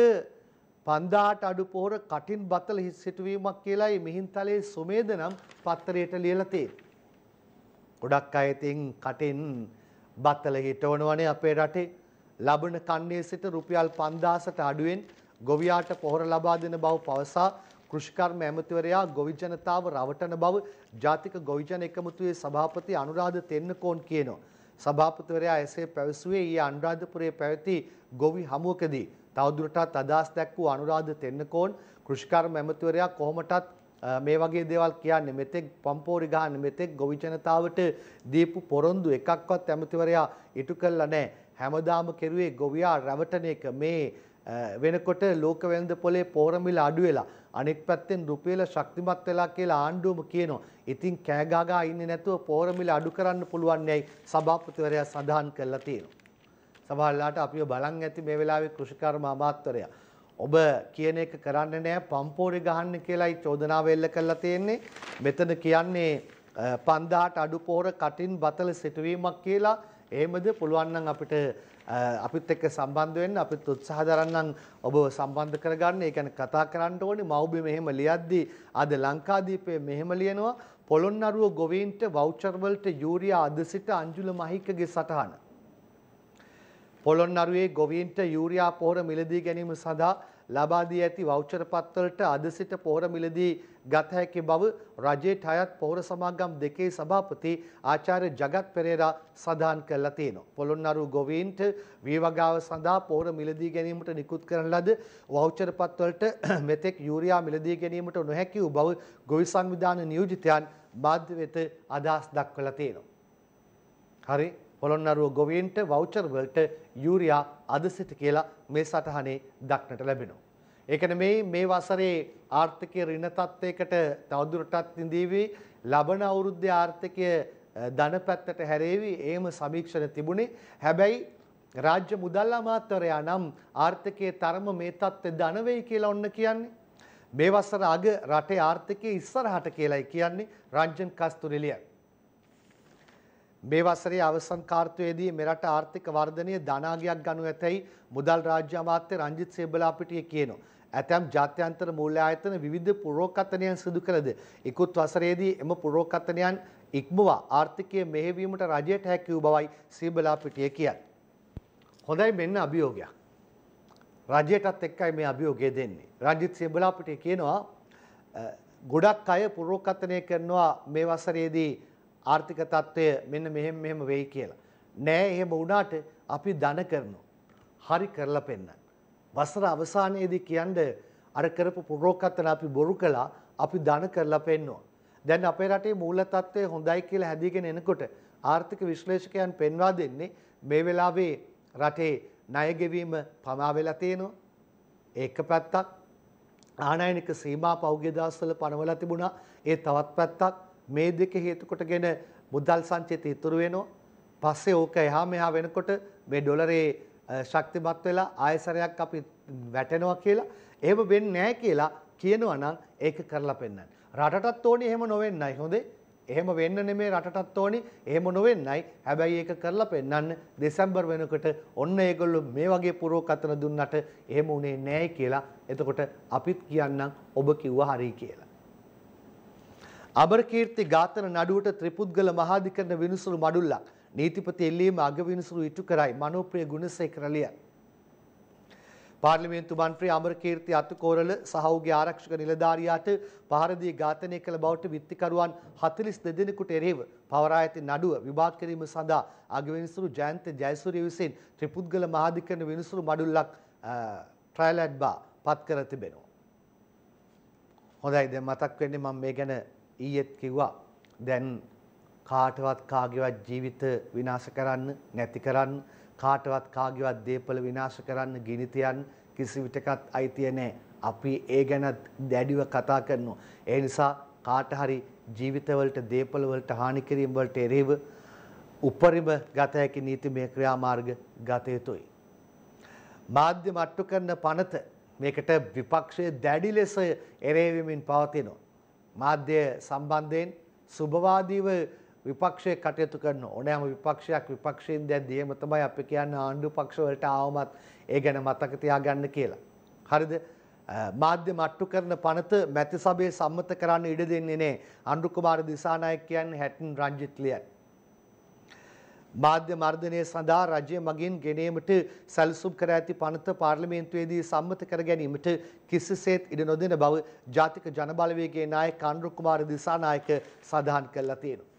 5000ට අඩු පොහොර කටින් බතල හිස් සිටුවීමක් කියලායි මිහින්තලේ සුමේද නම් පත්තරයට ලියලා තියෙන්නේ. ගොඩක් අය ඉතින් කටින් බත්තල හිටවනවනේ අපේ රටේ ලබන කන්නේ සිට රුපියල් 5000ට අඩුවෙන් ගොවියාට පොහොර ලබා දෙන බව පවසා කෘෂිකර්ම ඇමතිවරයා ගොවි ජනතාව රවටන බව ජාතික ගොවි ජන එකමුතුවේ සභාපති අනුරාධ තෙන්නකෝන් කියනවා. සභාපතිවරයා එසේ පැවසුවේ ඊයේ අනුරාධපුරයේ පැවති ගොවි හමුවකදී තවදුරටත් අදහස් දැක්වූ අනුරාධ තෙන්නකෝන් කෘෂිකර්ම ඇමතිවරයා කොහොමටත් මේ වගේ දේවල් කියන්නේ මෙතෙක් පම්පෝරි ගහන්න මෙතෙක් ගොවි ජනතාවට දීපු පොරොන්දු එකක්වත් ඇමතිවරයා ඉටු කළා නැහැ. හැමදාම කෙරුවේ ගොවියා රැවටන එක මේ වෙනකොට ලෝක වෙළඳ පොලේ පෝරමිල අඩු වෙලා අනෙක් පැත්තෙන් රුපියල ශක්තිමත් වෙලා කියලා ආණ්ඩුවම කියනවා. ඉතින් කෑ ගාගා ඉන්නේ නැතුව පෝරමිල අඩු කරන්න පුළුවන් යයි සභාපතිවරයා සඳහන් කළා තියෙනවා. සමහරලාට අපිව බලන් ඇති මේ වෙලාවේ කෘෂිකර්ම අමාත්‍යවරයා. ඔබ කියන එක කරන්න නෑ පම්පෝරි ගහන්න කියලායි චෝදනාව එල්ල කරලා තියෙන්නේ. මෙතන කියන්නේ 5000ට අඩු පෝර කටින් බතල සිටුවීමක් කියලා. එහෙමද පුළුවන් නම් අපිට අපිත් එක්ක සම්බන්ධ වෙන්න අපිත් උත්සාහ දරන්නම් ඔබව සම්බන්ධ කරගන්න. ඒ කියන්නේ කතා කරන්න ඕනේ මව්බි මෙහෙම ලියද්දී අද ලංකාදීපේ මෙහෙම ලියනවා පොළොන්නරුව ගොවීන්ට වවුචර් වලට යූරියා අද සිට අංජුල මහිකගේ සටහන. පොළොන්නරුවේ ගොවීන්ට යූරියා පොහොර මිලදී ගැනීම සඳහා ලබා දී ඇති වවුචර් පත්වලට අද සිට පොහොර මිලදී ගත හැකි බව රජයේ ටයත් පොහොර සමාගම් දෙකේ සභාපති ආචාර්ය ජගත් පෙරේරා සඳහන් කළා තියෙනවා. පොළොන්නරුව ගොවීන්ට වීවගාව සඳහා පොහොර මිලදී ගැනීමට නිකුත් කරන ලද වවුචර් පත්වලට මෙතෙක් යූරියා මිලදී ගැනීමට නොහැකි වූ බව ගොවි සංවිධාන නියෝජිතයන් මාධ්‍ය වෙත අදහස් දක්වලා තියෙනවා. හරි පොළොන්නරුව ගොවීන්ට වවුචර් වලට යූරියා අද සිට කියලා මේ සටහනේ දක්නට ලැබෙනවා. ඒකන මේ මේ වසරේ ආර්ථිකය ඍණ තත්ත්වයකට තවදුරටත් ඉඳීවි ලබන අවුරුද්දේ ආර්ථිකය ධන පැත්තට හැරේවි එහෙම සමීක්ෂණ තිබුණේ. හැබැයි රාජ්‍ය මුදල් අමාත්‍යවරයා නම් ආර්ථිකයේ තරම මේ තත්ත්වය ධන වෙයි කියලා ඔන්න කියන්නේ. මේ වසර අග රටේ ආර්ථිකයේ ඉස්සරහට කියලායි කියන්නේ රංජන් කස්තුරිලියන්. මේ වසරේ අවසන් කාර්තුවේදී මෙරට ආර්ථික වර්ධනය ධනාගයක් ගනු ඇතැයි මුදල් රාජ්‍ය අමාත්‍ය රංජිත් සේබලාපිටිය කියනවා. ඇතැම් ජාත්‍යන්තර මූල්‍ය ආයතන විවිධ පුරෝකථනයන් සිදු කළද ඉකුත් වසරේදී එම පුරෝකථනයන් ඉක්මවා ආර්ථිකය මෙහෙවීමට රජයට හැකි වූ බවයි සීබලාපිටිය කියන්නේ. හොඳයි මෙන්න අභියෝගයක්. රජයටත් එක්කයි මේ අභියෝගය දෙන්නේ. රංජිත් සීබලාපිටිය කියනවා ගොඩක් අය පුරෝකථනය කරනවා මේ වසරේදී ආර්ථික තත්ත්වය මෙන්න මෙහෙම මෙහෙම වෙයි කියලා. නෑ එහෙම වුණාට අපි ධන කරනවා. හරි කරලා පෙන්නන්න. වසර අවසානයේදී කියන්නේ අර කරපු පුරෝකතන අපි බොරු කළා අපි ධන කරලා පෙන්නවා. දැන් අපේ රටේ මූල තත්ත්වය හොඳයි කියලා හැදීගෙන එනකොට ආර්ථික විශ්ලේෂකයන් පෙන්වා දෙන්නේ මේ වෙලාවේ රටේ ණය ගෙවීම පමා වෙලා තියෙනවා. ඒක පැත්තක් ආනයනික සීමා පෞද්ගලික දවස්වල පනවලා තිබුණා. ඒ තවත් පැත්තක් මේ දෙක හේතු කොටගෙන මුදල් සංචිතය ඉතුරු වෙනවා. පස්සේ ඕක එහා මෙහා වෙනකොට මේ ඩොලරේ ශක්තිමත් වෙලා ආයසරයක් අපි වැටෙනවා කියලා. එහෙම වෙන්නේ නැහැ කියලා කියනවා නම් ඒක කරලා පෙන්නන්න. රටටත් ඕනේ එහෙම නොවෙන්නයි. හොඳේ. එහෙම වෙන්න නෙමේ රටටත් ඕනි. එහෙම නොවෙන්නයි. හැබැයි ඒක කරලා පෙන්නන්න. දෙසැම්බර් වෙනකොට ඔන්න ඒගොල්ලෝ මේ වගේ පුරෝකතන දුන්නට එහෙම උනේ නැහැ කියලා. එතකොට අපිත් කියන්නම් ඔබ කිව්වා හරි කියලා. අබරකීර්ති ඝාතන නඩුවට ත්‍රිපුද්ගල මහාධිකරණ විනිසුරු මඩුල්ලක් නීතිපති එල්ලීම අග විනිසුරු ඉටු කරයි මනෝප්‍රිය ගුණසේකර ලියයි. පාර්ලිමේන්තු මන්ත්‍රී අමරකීර්ති අතුකෝරල සහ ඔහුගේ ආරක්ෂක නිලධාරියාට පහර දී ඝාතනය කළ බවට විත්තිකරුවන් 42 දෙනෙකුට එරෙහිව පවරා ඇති නඩුව විභාග කිරීම සඳහා අගවිනිසුරු ජයන්ත ජයසූරිය විසින් ත්‍රිපුද්ගල මහාධිකරණ විනිසුරු මඩුල්ලක් ට්‍රයල් ඇඩ්බා පත් කර තිබෙනවා. හොඳයි දැන් මතක් වෙන්නේ මම මේ ගැන ඊයේත් කිව්වා දැන් කාටවත් කාගේවත් ජීවිත විනාශ කරන්න නැති කරන්න කාටවත් කාගේවත් දේපල විනාශ කරන්න ගිනි තියන්න කිසි විටකත් අයිතිය නැහැ. අපි ඒ ගැන දැඩිව කතා කරනවා. ඒ නිසා කාට හරි ජීවිතවලට දේපල වලට හානි කිරීම වලට එරෙහිව උපරිම ගත හැකි නීතිමය ක්‍රියාමාර්ග ගත යුතුයි. මාධ්‍ය මට්ටු කරන පනත මේකට විපක්ෂයේ දැඩි ලෙස එරෙහිවමින් පවතිනවා. මාධ්‍ය සම්බන්ධයෙන් සුභවාදීව විපක්ෂය කටයුතු කරන ඕනෑම විපක්ෂයක් විපක්ෂයෙන් දැද්දී එහෙම තමයි අපි කියන්නේ ආණ්ඩු පක්ෂ වලට ආවමත් ඒ ගැන මතක තියාගන්න කියලා. හරිද? මාධ්‍ය මට්ටු කරන පනත මැති සභයේ සම්මත කරන්න ඉඩ දෙන්නේ නැහැ. අනුරු කුමාර දිසානායක කියන්නේ හැටින් රංජිත් ලියයි. මාධ්‍ය මර්ධනය සඳහා රජය මගින් ගෙනීමට සැලසුම් කර ඇති පනත පාර්ලිමේන්තුවේදී සම්මත කර ගැනීමට කිසිසේත් ඉඩ නොදෙන බව ජාතික ජනබලවේගයේ නායක කන්රු කුමාර දිසානායක සඳහන් කළා තියෙනවා.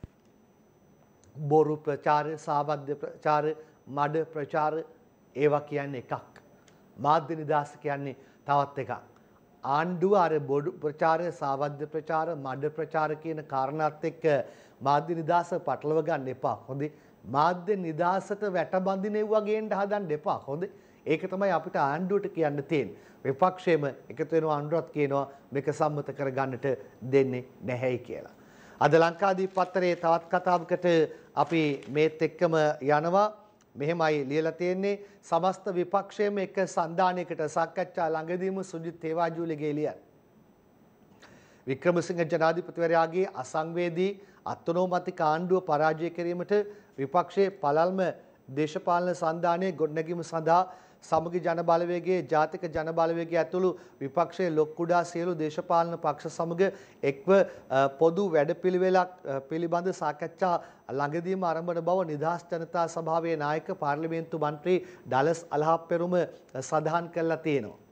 බොරු ප්‍රචාර සාබද්ධ ප්‍රචාර මඩ ප්‍රචාර ඒවා කියන්නේ එකක්. මාධ්‍ය නිදහස කියන්නේ තවත් එකක්. ආණ්ඩුව අර බොඩු ප්‍රචාර සාවද්‍ය ප්‍රචාර මඩ ප්‍රචාර කියන කාරණාත් එක්ක මාධ්‍ය නිදහස පටලව ගන්න එපා. හොඳේ. මාධ්‍ය නිදහසට වැටබඳිනෙව් වගේන්ට හදන්න එපා. හොඳේ. ඒක තමයි අපිට ආණ්ඩුවට කියන්න තියෙන්නේ. විපක්ෂයේම එකතු වෙනවා ආණ්ඩුවත් කියනවා මේක සම්මත කරගන්නට දෙන්නේ නැහැයි කියලා. අද ලංකාදීප පත්තරේ තවත් කතාවකට අපි මේත් එක්කම යනවා. මෙහෙමයි ලියලා තියෙන්නේ සමස්ත විපක්ෂයේම එක සන්ධානයකට සාකච්ඡා ළඟදීම සුජිත් තේවාජූලිගේ ලියන. වික්‍රමසිංහ ජනාධිපතිවරයාගේ අසංවේදී අත්නෝමතික ආණ්ඩුව පරාජය කිරීමට විපක්ෂයේ පළල්ම දේශපාලන සන්ධානයේ ගොඩනැගීම සඳහා සමගි ජන බලවේගයේ ජාතික ජන බලවේගය ඇතුළු විපක්ෂයේ ලොක්කුඩා සියලු දේශපාලන පක්ෂ සමග එක්ව පොදු වැඩපිළිවෙලක් පිළිබඳ සාකච්ඡා ළඟදීම ආරම්භන බව නිදහස් ජනතා සභාවේ නායක පාර්ලිමේන්තු මන්ත්‍රී ඩලස් අලහප්පෙරුම සඳහන් කළා තියෙනවා.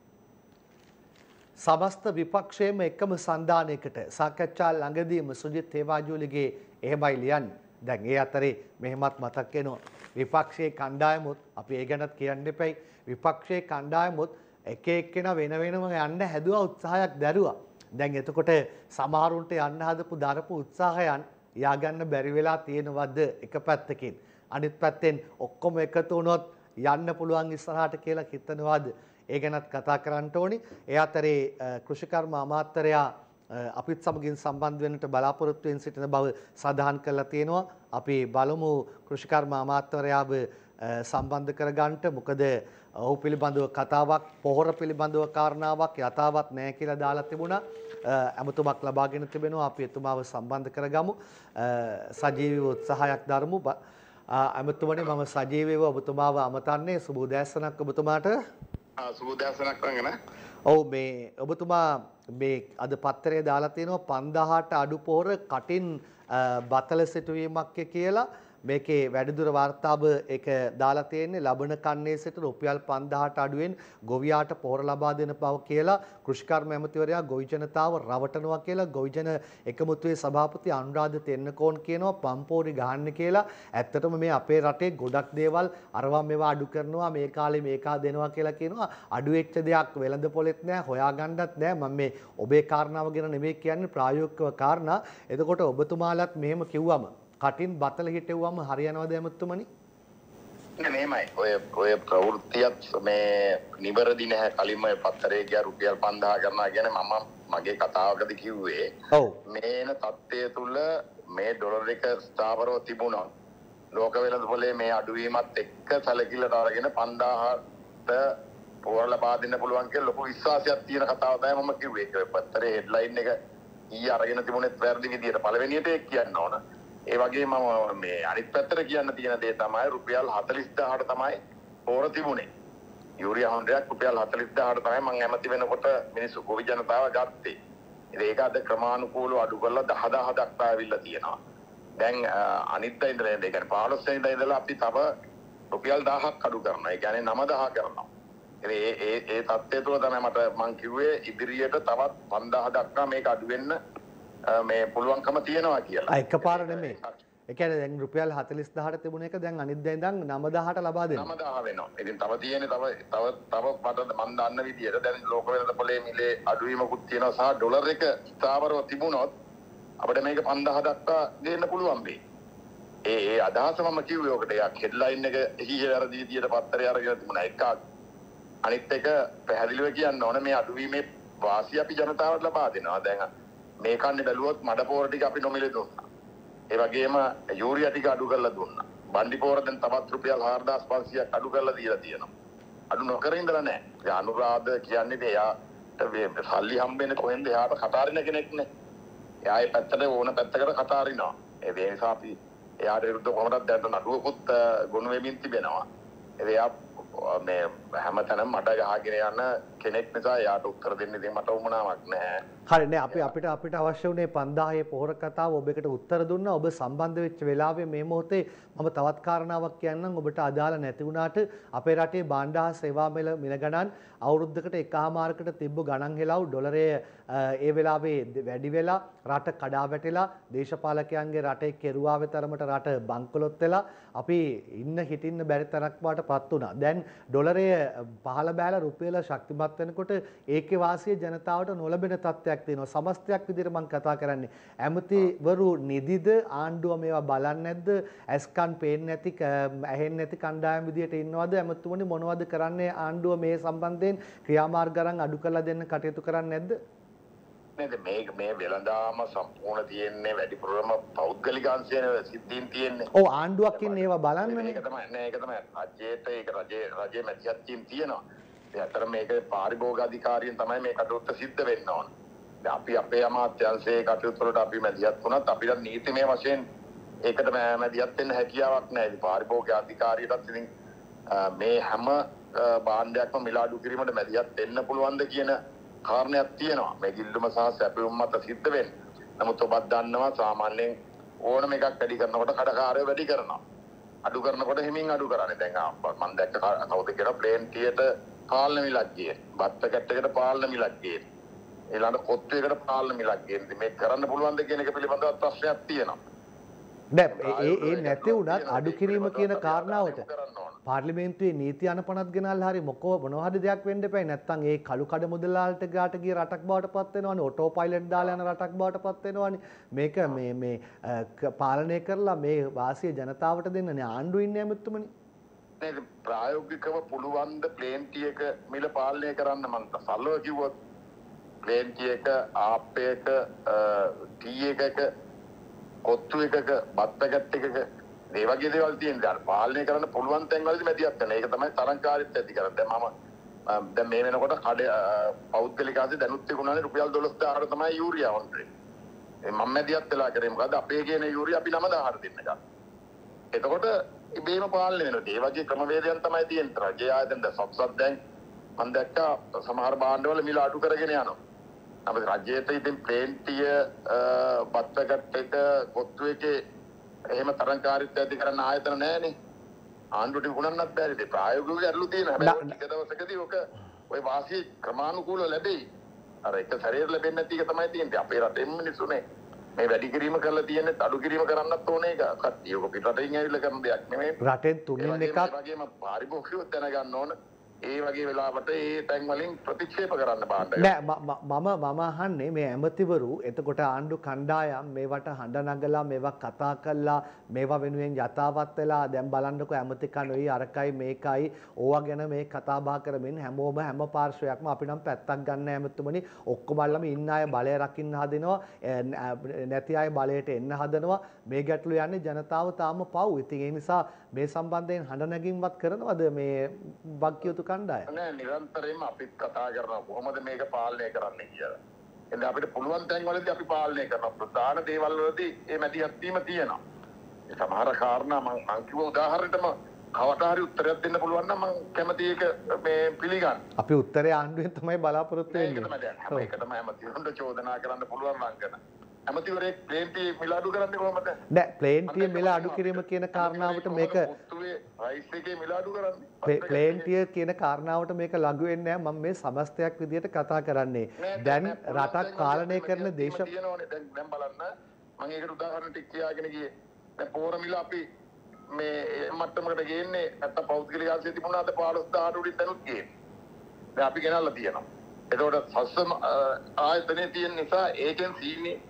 සමස්ත විපක්ෂයේම එකම සන්ධානයකට සාකච්ඡා ළඟදීම සුජිත් තේවාජූලිගේ එහෙමයි ලියන්නේ. දැන් ඒ අතරේ මෙහෙමත් මතක් වෙනවා. විපක්ෂයේ කණ්ඩායමුත් අපි ඒ ගැනත් කියන්න එපයි. විපක්ෂයේ කණ්ඩායමුත් එක එක්කෙනා වෙන වෙනම යන්න හැදුවා උත්සාහයක් දැරුවා. දැන් එතකොට සමහරුන්ට යන්න හදපු දරපු උත්සාහයන් ය아가න්න බැරි වෙලා තියෙනවද එක පැත්තකින්. අනිත් පැත්තෙන් ඔක්කොම එකතු වුණොත් යන්න පුළුවන් ඉස්සරහට කියලා හිතනවාද? ඒ ගැනත් කතා කරන්න ඕනි. ඒ අතරේ කෘෂිකර්ම අමාත්‍යරයා අපිත් සමගින් සම්බන්ධ වෙන්නට බලාපොරොත්තු වෙන සිටින බව සඳහන් කරලා තියෙනවා. අපි බලමු කෘෂිකර්ම අමාත්‍යවරයාව සම්බන්ධ කරගන්නට මොකද ඔහු පිළිබඳව කතාවක් පොහොර පිළිබඳව කාරණාවක් යථාවත් නැහැ කියලා දාලා තිබුණා. ඇමතුමක් ලබාගෙන තිබෙනවා අපි එතුමාව සම්බන්ධ කරගමු. සජීවී උත්සාහයක් දරමු. ඇමතුමනි මම සජීවීව ඔබතුමාව අමතන්නේ සුබ උදෑසනක් ඔබතුමාට. සුබ උදෑසනක් වංගන. ඔව් මේ ඔබතුමා මේ අද පත්තරේ දාලා තියෙනවා 5000ට අඩු පොහොර කටින් බතල සිටුවීමක් කියලා මේකේ වැඩිදුර වාර්තාව ඒක දාලා තියෙන්නේ ලබන කන්නේ සිට රුපියල් 5000ට අඩුවෙන් ගොවියාට පොහොර ලබා දෙන බව කියලා කෘෂිකර්ම ඇමතිවරයා ගොවි ජනතාව රවටනවා කියලා ගොවි ජන එකමුතුවේ සභාපති අනුරාධ තෙන්නකෝන් කියනවා පම්පෝරි ගහන්න කියලා. ඇත්තටම මේ අපේ රටේ ගොඩක් දේවල් අරවා මේවා අඩු කරනවා මේ කාලේ මේකා දෙනවා කියලා කියනවා. අඩු වෙච්ච දෙයක් වෙළඳ පොලෙත් නෑ හොයාගන්නත් නෑ මම මේ ඔබේ කාරණාව ගැන නෙමෙයි කියන්නේ ප්‍රායෝගිකව කාරණා. එතකොට ඔබතුමාලත් මෙහෙම කිව්වම කටින් බතල හිටෙව්වම හරියනවද ඇමතුමනි? මෙහෙමයි. ඔය ඔය ප්‍රවෘත්තියත් මේ නිවැරදි නැහැ. කලින්ම පත්තරේ ගියා රුපියල් 5000 කරනවා කියන මම මගේ කතාවකදී කිව්වේ. ඔව්. මේන தත්ත්වය තුල මේ ඩොලර් එක ස්ථාවරව තිබුණා. ලෝක වෙළඳ පොලේ මේ අඩුවීමත් එක්ක සැලකිල්ලට අරගෙන 5000ට පොර ලබා දෙන්න පුළුවන් කියලා ලොකු විශ්වාසයක් තියෙන කතාව තමයි මම කිව්වේ. ඒක පත්තරේ හෙඩ්ලයින් එක ඊ අරගෙන තිබුණෙත් වැරදි විදියට පළවෙනියට ඒක කියන්න ඕන. ඒ වගේ මම මේ අනිත් පැත්තට කියන්න තියෙන දේ තමයි රුපියල් 40000ට තමයි පෝර තිබුණේ. යූරියා හොන්ඩයක් රුපියල් 40000ට තමයි මම ඇමති වෙනකොට මිනිස්සු ගොවි ජනතාව ගත්තේ. ඉතින් ඒක අද ක්‍රමානුකූලව අඩු කරලා 10000 දක්වා ඇවිල්ලා තියෙනවා. දැන් අනිත් ඉඳලා ඒ කියන්නේ 15 වෙනිදා ඉඳලා අපි තව රුපියල් 1000ක් අඩු කරනවා. ඒ කියන්නේ 9000 කරනවා. ඒ ඒ ඒ තත්ත්වය තුළ තමයි මට මං කිව්වේ ඉදිරියට තවත් 5000 දක්වා මේක අඩු වෙන්න මේ පුළුවන්කම තියෙනවා කියලා. එකපාර නෙමෙයි. ඒ කියන්නේ දැන් රුපියල් 40000ට තිබුණ එක දැන් අනිද්දා ඉඳන් 9000ට ලබා දෙනවා. 9000 වෙනවා. ඉතින් තව තියෙන්නේ තව තව තව මට මන් දන්න විදියට දැන් ලෝක වෙළඳ පොලේ මිලේ අඩුවීමකුත් තියෙනවා සහ ඩොලර් එක ස්ථාවරව තිබුණොත් අපිට මේක 5000 දක්වා දෙන්න පුළුවන් වෙයි. ඒ ඒ අදහස මම කිව්වේ ඔකට යක් හෙඩ්ලයින් එක හීහේ වැරදි විදියට පත්තරේ අරගෙන තිබුණා එකක්. අනිත් එක පැහැදිලිව කියන්න ඕන මේ අඩුවීමේ වාසිය අපි ජනතාවට ලබා දෙනවා. දැන් මේ කන්නේ බැලුවොත් මඩ පෝර ටික අපි නොමිලේ දුන්නා. ඒ වගේම යූරියා ටික අඩු කරලා දුන්නා. බණ්ඩි පෝර දැන් තවත් රුපියල් 4500ක් අඩු කරලා දීලා තියෙනවා. අඩු නොකර ඉඳලා නැහැ. ඒ අනුරාධ කියන්නේ එයාට සල්ලි හම්බෙන්නේ කොහෙන්ද එයාට කතාරින කෙනෙක් නේ. එයා ඒ පැත්තට ඕන පැත්තකට කතාරිනවා. ඒ නිසා අපි එයාට විරුද්ධ කොහොමදත් දැන් නඩුවකුත් ගොනු වෙමින් තිබෙනවා. එයා මේ හැම තැනම් මට ගහගෙන යන්න කෙනෙක් නිසා යාට උත්තර දෙන්න ඉතින් මට උමනාවක් නැහැ. හරිනේ අපි අපිට අපිට අවශ්‍ය වුණේ 5000 පොහොර කතාව ඔබ එකට උත්තර දුන්නා ඔබ සම්බන්ධ වෙච්ච වෙලාවේ මේ මොහොතේ මම තවත් කාරණාවක් කියන්නම් ඔබට අදාළ නැති වුණාට අපේ රටේ භාණ්ඩ හා සේවා මිල මිල ගණන් අවුරුද්දකට එකහමාරකට තිබ්බ ගණන් හෙලව් ඩොලරය ඒ වෙලාවේ වැඩි වෙලා රට කඩා වැටිලා දේශපාලකයන්ගේ රටේ කෙරුවාවේ තරමට රට බංකොලොත් වෙලා අපි ඉන්න හිටින්න බැරි තරක් වාටපත් වුණා. දැන් ඩොලරය පහළ බෑලා රුපියල ශක්තිමත් වෙනකොට ඒකේ වාසිය ජනතාවට නොලබෙන තත්ත්වයක් තියෙනවා. සමස්තයක් විදිහට මම කතා කරන්නේ. ඇමතිවරු නිදිද ආණ්ඩුව මේවා බලන්නේ නැද්ද? ඇස්කන් පේන්නේ නැති ඇහෙන්නේ නැති කණ්ඩායම් විදිහට ඉන්නවද? ඇමතුමනි මොනවද කරන්නේ ආණ්ඩුව මේ සම්බන්ධයෙන් ක්‍රියාමාර්ග අරන් අඩු කරලා දෙන්න කටයුතු කරන්නේ නැද්ද? නේද මේ මේ වෙළඳාම සම්පූර්ණ තියෙන්නේ වැඩිපුරම පෞද්ගලිකාංශයන සිද්ධීන් තියෙන්නේ. ඔව් ආණ්ඩුවක් ඉන්නේ ඒවා බලන්නනේ. ඒක තමයි නෑ ඒක තමයි රජයට ඒක රජයේ රජයේ මැදිහත්වීම් තියෙනවා. ඒ අතර මේක පාරිභෝගික අධිකාරියෙන් තමයි මේ කටයුත්ත සිද්ධ වෙන්න ඕන. අපි අපේ අමාත්‍යාංශයේ කටයුතු වලට අපි මැදිහත් වුණත් අපිට නීතිමය වශයෙන් ඒකට මැදිහත් වෙන්න හැකියාවක් නෑ. ඉතින් පාරිභෝගික අධිකාරියටත් ඉතින් මේ හැම භාණ්ඩයක්ම මිලාඩු කිරීමට මැදිහත් වෙන්න පුළුවන්ද කියන කාරණයක් තියෙනවා. මේ ගිල්ලුම සහ සැපයුම් මත සිද්ධ වෙන්නේ. නමුත් ඔබත් දන්නවා සාමාන්‍යයෙන් ඕනම එකක් වැඩි කරනකොට කඩකාරයෝ වැඩි කරනවා. අඩු කරනකොට හිමින් අඩු කරන්නේ. දැන් මම දැක්ක කවුද කියලා ප්ලේන් ටියට පාලන මිලක් ගියේ. බත් පැකට් එකට පාලන මිලක් ගියේ. ඊළඟ කොත්තු එකට පාලන මිලක් ගියේ. මේ කරන්න පුළුවන්ද කියන එක පිළිබඳව ප්‍රශ්නයක් තියෙනවා. ඒ ඒ නැති වුණත් අඩු කිරීම කියන කාරණාවට පාර්ලිමේන්තුවේ නීති අනපනත් ගෙනල්ලා හරි මොකෝ මොනවා හරි දෙයක් වෙන්න එපයි නැත්තම් ඒ කළු කඩ මුදලාලට ගාට ගිය රටක් බවට පත් වෙනවනේ. ඔටෝ පයිලට් දාලා යන රටක් බවට පත් වෙනවනේ. මේක මේ මේ පාලනය කරලා මේ වාසිය ජනතාවට දෙන්නනේ. ආණ්ඩුව ඉන්නේ ඇමතුමනි නේද? ප්‍රායෝගිකව පුළුවන් ද ප්ලේන් ටී එක මිල පාලනය කරන්න මම සල්ලව කිව්වොත් ප්ලේන් ටී එක ආප්පයක ටී එකක කොත්තු එකක බත් පැකට් එකක මේ වගේ දේවල් තියෙනවා. පාලනය කරන්න පුළුවන් තැන්වලදී මැදිහත් වෙන. ඒක තමයි තරංකාරීත්වය ඇති කරන්නේ. දැන් මම දැන් මේ වෙනකොට කඩ පෞද්ගලික ආසේ දැනුත් තිබුණානේ රුපියල් 12000කට තමයි යූරියා වොන්ට්‍රේ. මම මැදිහත් වෙලා කරේ මොකද අපේ කියන යූරියා අපි 9000ට දෙන්න ගත්තා. එතකොට ඉබේම පාලනය වෙනවා. ඒ වගේ ක්‍රමවේදයන් තමයි තියෙන්නේ. රජය ආයතන දැන් සබ්සත් දැන් මම දැක්කා සමහර භාණ්ඩවල මිල අඩු කරගෙන යනවා. අපේ රජයට ඉතින් ප්ලේන්ටිය බත් පැකට් එක කොත්තු එකේ එහෙම තරංකාරීත්වය ඇති කරන්න ආයතන නැහැනේ. ආණ්ඩුවට විකුණන්නත් බැරිද? ප්‍රායෝගිකව ගැටලු තියෙනවා. හැබැයි ටික දවසකදී ඔක ওই වාසිය ක්‍රමානුකූලව ලැබෙයි. අර එක සැරේට ලැබෙන්නේ නැති එක තමයි තියෙන්නේ. අපේ රටේ මිනිස්සුනේ මේ වැඩි කිරීම කරලා තියෙන්නේ අඩු කිරීම කරන්නත් ඕනේ ඒක. කට්ටිය ඔක පිටරටින් ඇවිල්ලා කරන දෙයක් නෙමෙයි. රටෙන් තුනෙන් එකක් වගේම පාරිභෝගිකව දැනගන්න ඕන. ඒ වගේ වෙලාවට ඒ තැන් වලින් ප්‍රතික්ෂේප කරන්න බාන්න. නෑ මම මම අහන්නේ මේ ඇමතිවරු එතකොට ආණ්ඩු කණ්ඩායම් මේවට හඬ නගලා මේවා කතා කළා මේවා වෙනුවෙන් යථාවත් වෙලා දැන් බලන්නකො ඇමතිකණුයි අරකයි මේකයි ඕවා ගැන මේ කතා බහ කරමින් හැමෝම හැම පාර්ශ්වයක්ම අපි නම් පැත්තක් ගන්න ඇමතුමනි ඔක්කොම බල්ලම ඉන්න අය බලය රකින්න හදනවා නැති අය බලයට එන්න හදනවා මේ ගැටලු යන්නේ ජනතාව තාම පව්. ඉතින් ඒ නිසා මේ සම්බන්ධයෙන් හඬ නැගීමවත් කරනවද මේ වගකියුතු කණ්ඩායම? නෑ නිරන්තරයෙන්ම අපිත් කතා කරනවා කොහොමද මේක පාලනය කරන්න කියලා. එතන අපිට පුළුවන් තැන් වලදී අපි පාලනය කරනවා. ප්‍රධාන දේවල් වලදී මේ මැදිහත් වීම තියෙනවා. ඒ සමහර කාරණා මම මං කිව්ව උදාහරණයටම කවට හරි උත්තරයක් දෙන්න පුළුවන් නම් මම කැමති ඒක මේ පිළිගන්න. අපි උත්තරේ ආණ්ඩුවෙන් තමයි බලාපොරොත්තු ඒක තමයි දැන් හැම එකටම ඇමතිවරුන්ට චෝදනා කරන්න පුළුවන් ලංකන. ඇමතිවරයෙක් ප්ලේන් ටී මිල අඩු කරන්නේ කොහොමද? නෑ ප්ලේන් ටී මිල අඩු කිරීම කියන කාරණාවට මේක රයිස් එකේ මිල අඩු කරන්නේ. ප්ලේන් ටී කියන කාරණාවට මේක ලඟු වෙන්නේ නෑ මම මේ සමස්තයක් විදිහට කතා කරන්නේ. දැන් රටක් පාලනය කරන දේශ දැන් බලන්න මම ඒකට උදාහරණ ටික කියාගෙන ගියේ. දැන් පෝර මිල අපි මේ මට්ටමකට ගේන්නේ නැත්තම් පෞද්ගලික ආසිය තිබුණාද 15000 උඩින් දැනුත් ගේන්නේ. දැන් අපි ගෙනල්ලා තියෙනවා. එතකොට සස්ස ආයතනයේ තියෙන නිසා ඒකෙන් සීනි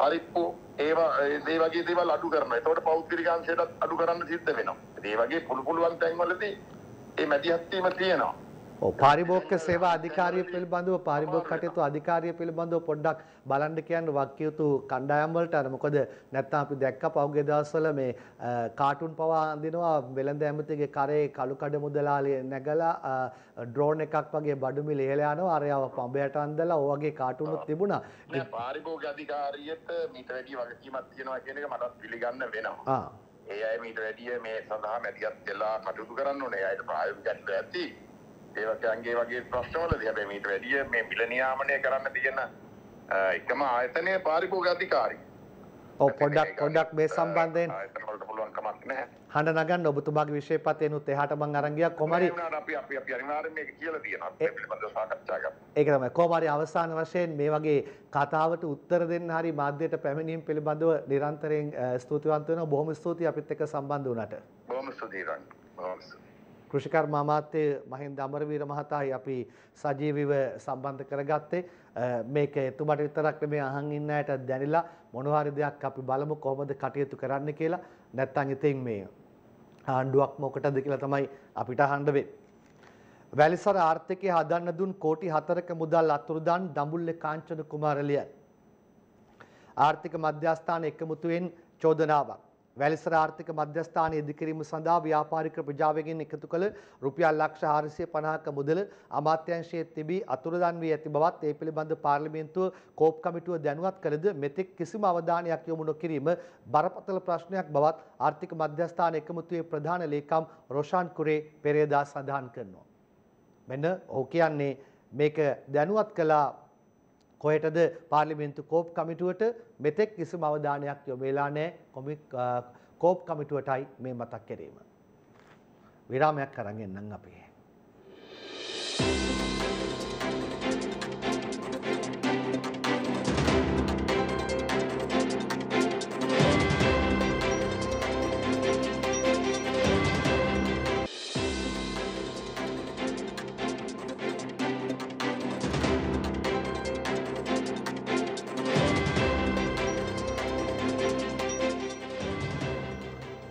පරිප්පු ඒවා ඒ වගේ දේවල් අඩු කරනවා. එතකොට පෞද්ගලික අංශයට අඩු කරන්න සිද්ධ වෙනවා. ඒ වගේ පුළු පුළුවන් තැන්වලදී මේ මැදිහත් වීම තියෙනවා. ඔව් පාරිභෝගික සේවා අධිකාරිය පිළිබඳව පාරිභෝගික කටයුතු අධිකාරිය පිළිබඳව පොඩ්ඩක් බලන්න කියන්න වක්කියුතු කණ්ඩායම් වලට අර මොකද නැත්තම් අපි දැක්ක පහුගිය දවස්වල මේ කාටුන් පවා අඳිනවා වෙළඳ ඇමතිගේ කරේ කළු කඩ මුදලාලිය නැගලා ඩ්‍රෝන් එකක් වගේ බඩු මිල ඉහළ යනවා අරයව පඹයට අන්දලා ඔය වගේ කාටුනුත් තිබුණා නෑ පාරිභෝගික අධිකාරියට මීට වැඩි වගකීමක් තියෙනවා කියන එක මටත් පිළිගන්න වෙනවා ආ ඒ අය මීට වැඩිය මේ සඳහා මැදිහත් වෙලා කටයුතු කරන්න ඕනේ. අයට ප්‍රායෝගිකත්වය ඇති. ඒවකයන්ගේ වගේ ප්‍රශ්නවලදී හැබැයි මීට වැඩිය මේ මිල නියාමනය කරන්න තියෙන එකම ආයතනය පාරිභෝගික අධිකාරී. ඔව් පොඩ්ඩක් පොඩ්ඩක් මේ සම්බන්ධයෙන් ආයතන වලට පුළුවන් කමක් නැහැ. හඬ නගන්න ඔබතුමාගේ විශේෂපතේනුත් එහාට මං අරන් ගියා කොමරි ඒ අපි අපි අපි අනිවාර්යෙන් මේක කියලා තියෙනවා. මේ පිළිබඳව සාකච්ඡා කරමු. ඒක තමයි කොහොමරි අවසාන වශයෙන් මේ වගේ කතාවට උත්තර දෙන්න හරි මාධ්‍යයට පැමිණීම් පිළිබඳව නිරන්තරයෙන් ස්තුතිවන්ත වෙනවා බොහොම ස්තුතියි අපිත් එක්ක සම්බන්ධ වුණාට බොහොම ස්තුතියි රන්. බොහොම ස්තුතියි. කෘෂිකර්ම අමාත්‍ය මහින්ද අමරවීර මහතායි අපි සජීවීව සම්බන්ධ කරගත්තේ අ, මේක එතුමට විතරක් නෙමෙයි අහන් ඉන්න අයට දැනිලා මොනවා හරි දෙයක් අපි බලමු කොහොමද කටයුතු කරන්න කියලා නැත්තම් ඉතින් මේ ආණ්ඩුවක් මොකටද කියලා තමයි අපිට අහන්න වෙන්නේ. වැලිසර ආර්ථිකය හදන්න දුන් කෝටි 4ක මුදල් අතුරුදන් දඹුල්ලේ කාංචන කුමාරලියන් ආර්ථික මධ්‍යස්ථාන එකමුතුවෙන් චෝදනාවක්. වැලිසර ආර්ථික මධ්‍යස්ථානය ඉදිකිරීම සඳහා ව්‍යාපාරික ප්‍රජාවගෙන් එකතු කළ රුපියල් ලක්ෂ 450ක මුදල අමාත්‍යංශයේ තිබී අතුරුදන් වී ඇති බවත් ඒ පිළිබඳ පාර්ලිමේන්තුව කෝප් කමිටුව දැනුවත් කළද මෙතෙක් කිසිම අවධානයක් යොමු නොකිරීම බරපතල ප්‍රශ්නයක් බවත් ආර්ථික මධ්‍යස්ථාන එකමුතුවේ ප්‍රධාන ලේකම් රොෂාන් කුරේ පෙරේදා සඳහන් කරනවා. මෙන්න ඔහු කියන්නේ මේක දැනුවත් කළා කොහෙටද පාර්ලිමේන්තු කෝප් කමිටුවට මෙතෙක් කිසිම අවධානයක් යොමු වෙලා නැහැ කොමික් අ, කෝප් කමිටුවටයි මේ මතක් කිරීම. විරාමයක් අරන් එන්නම් අපි.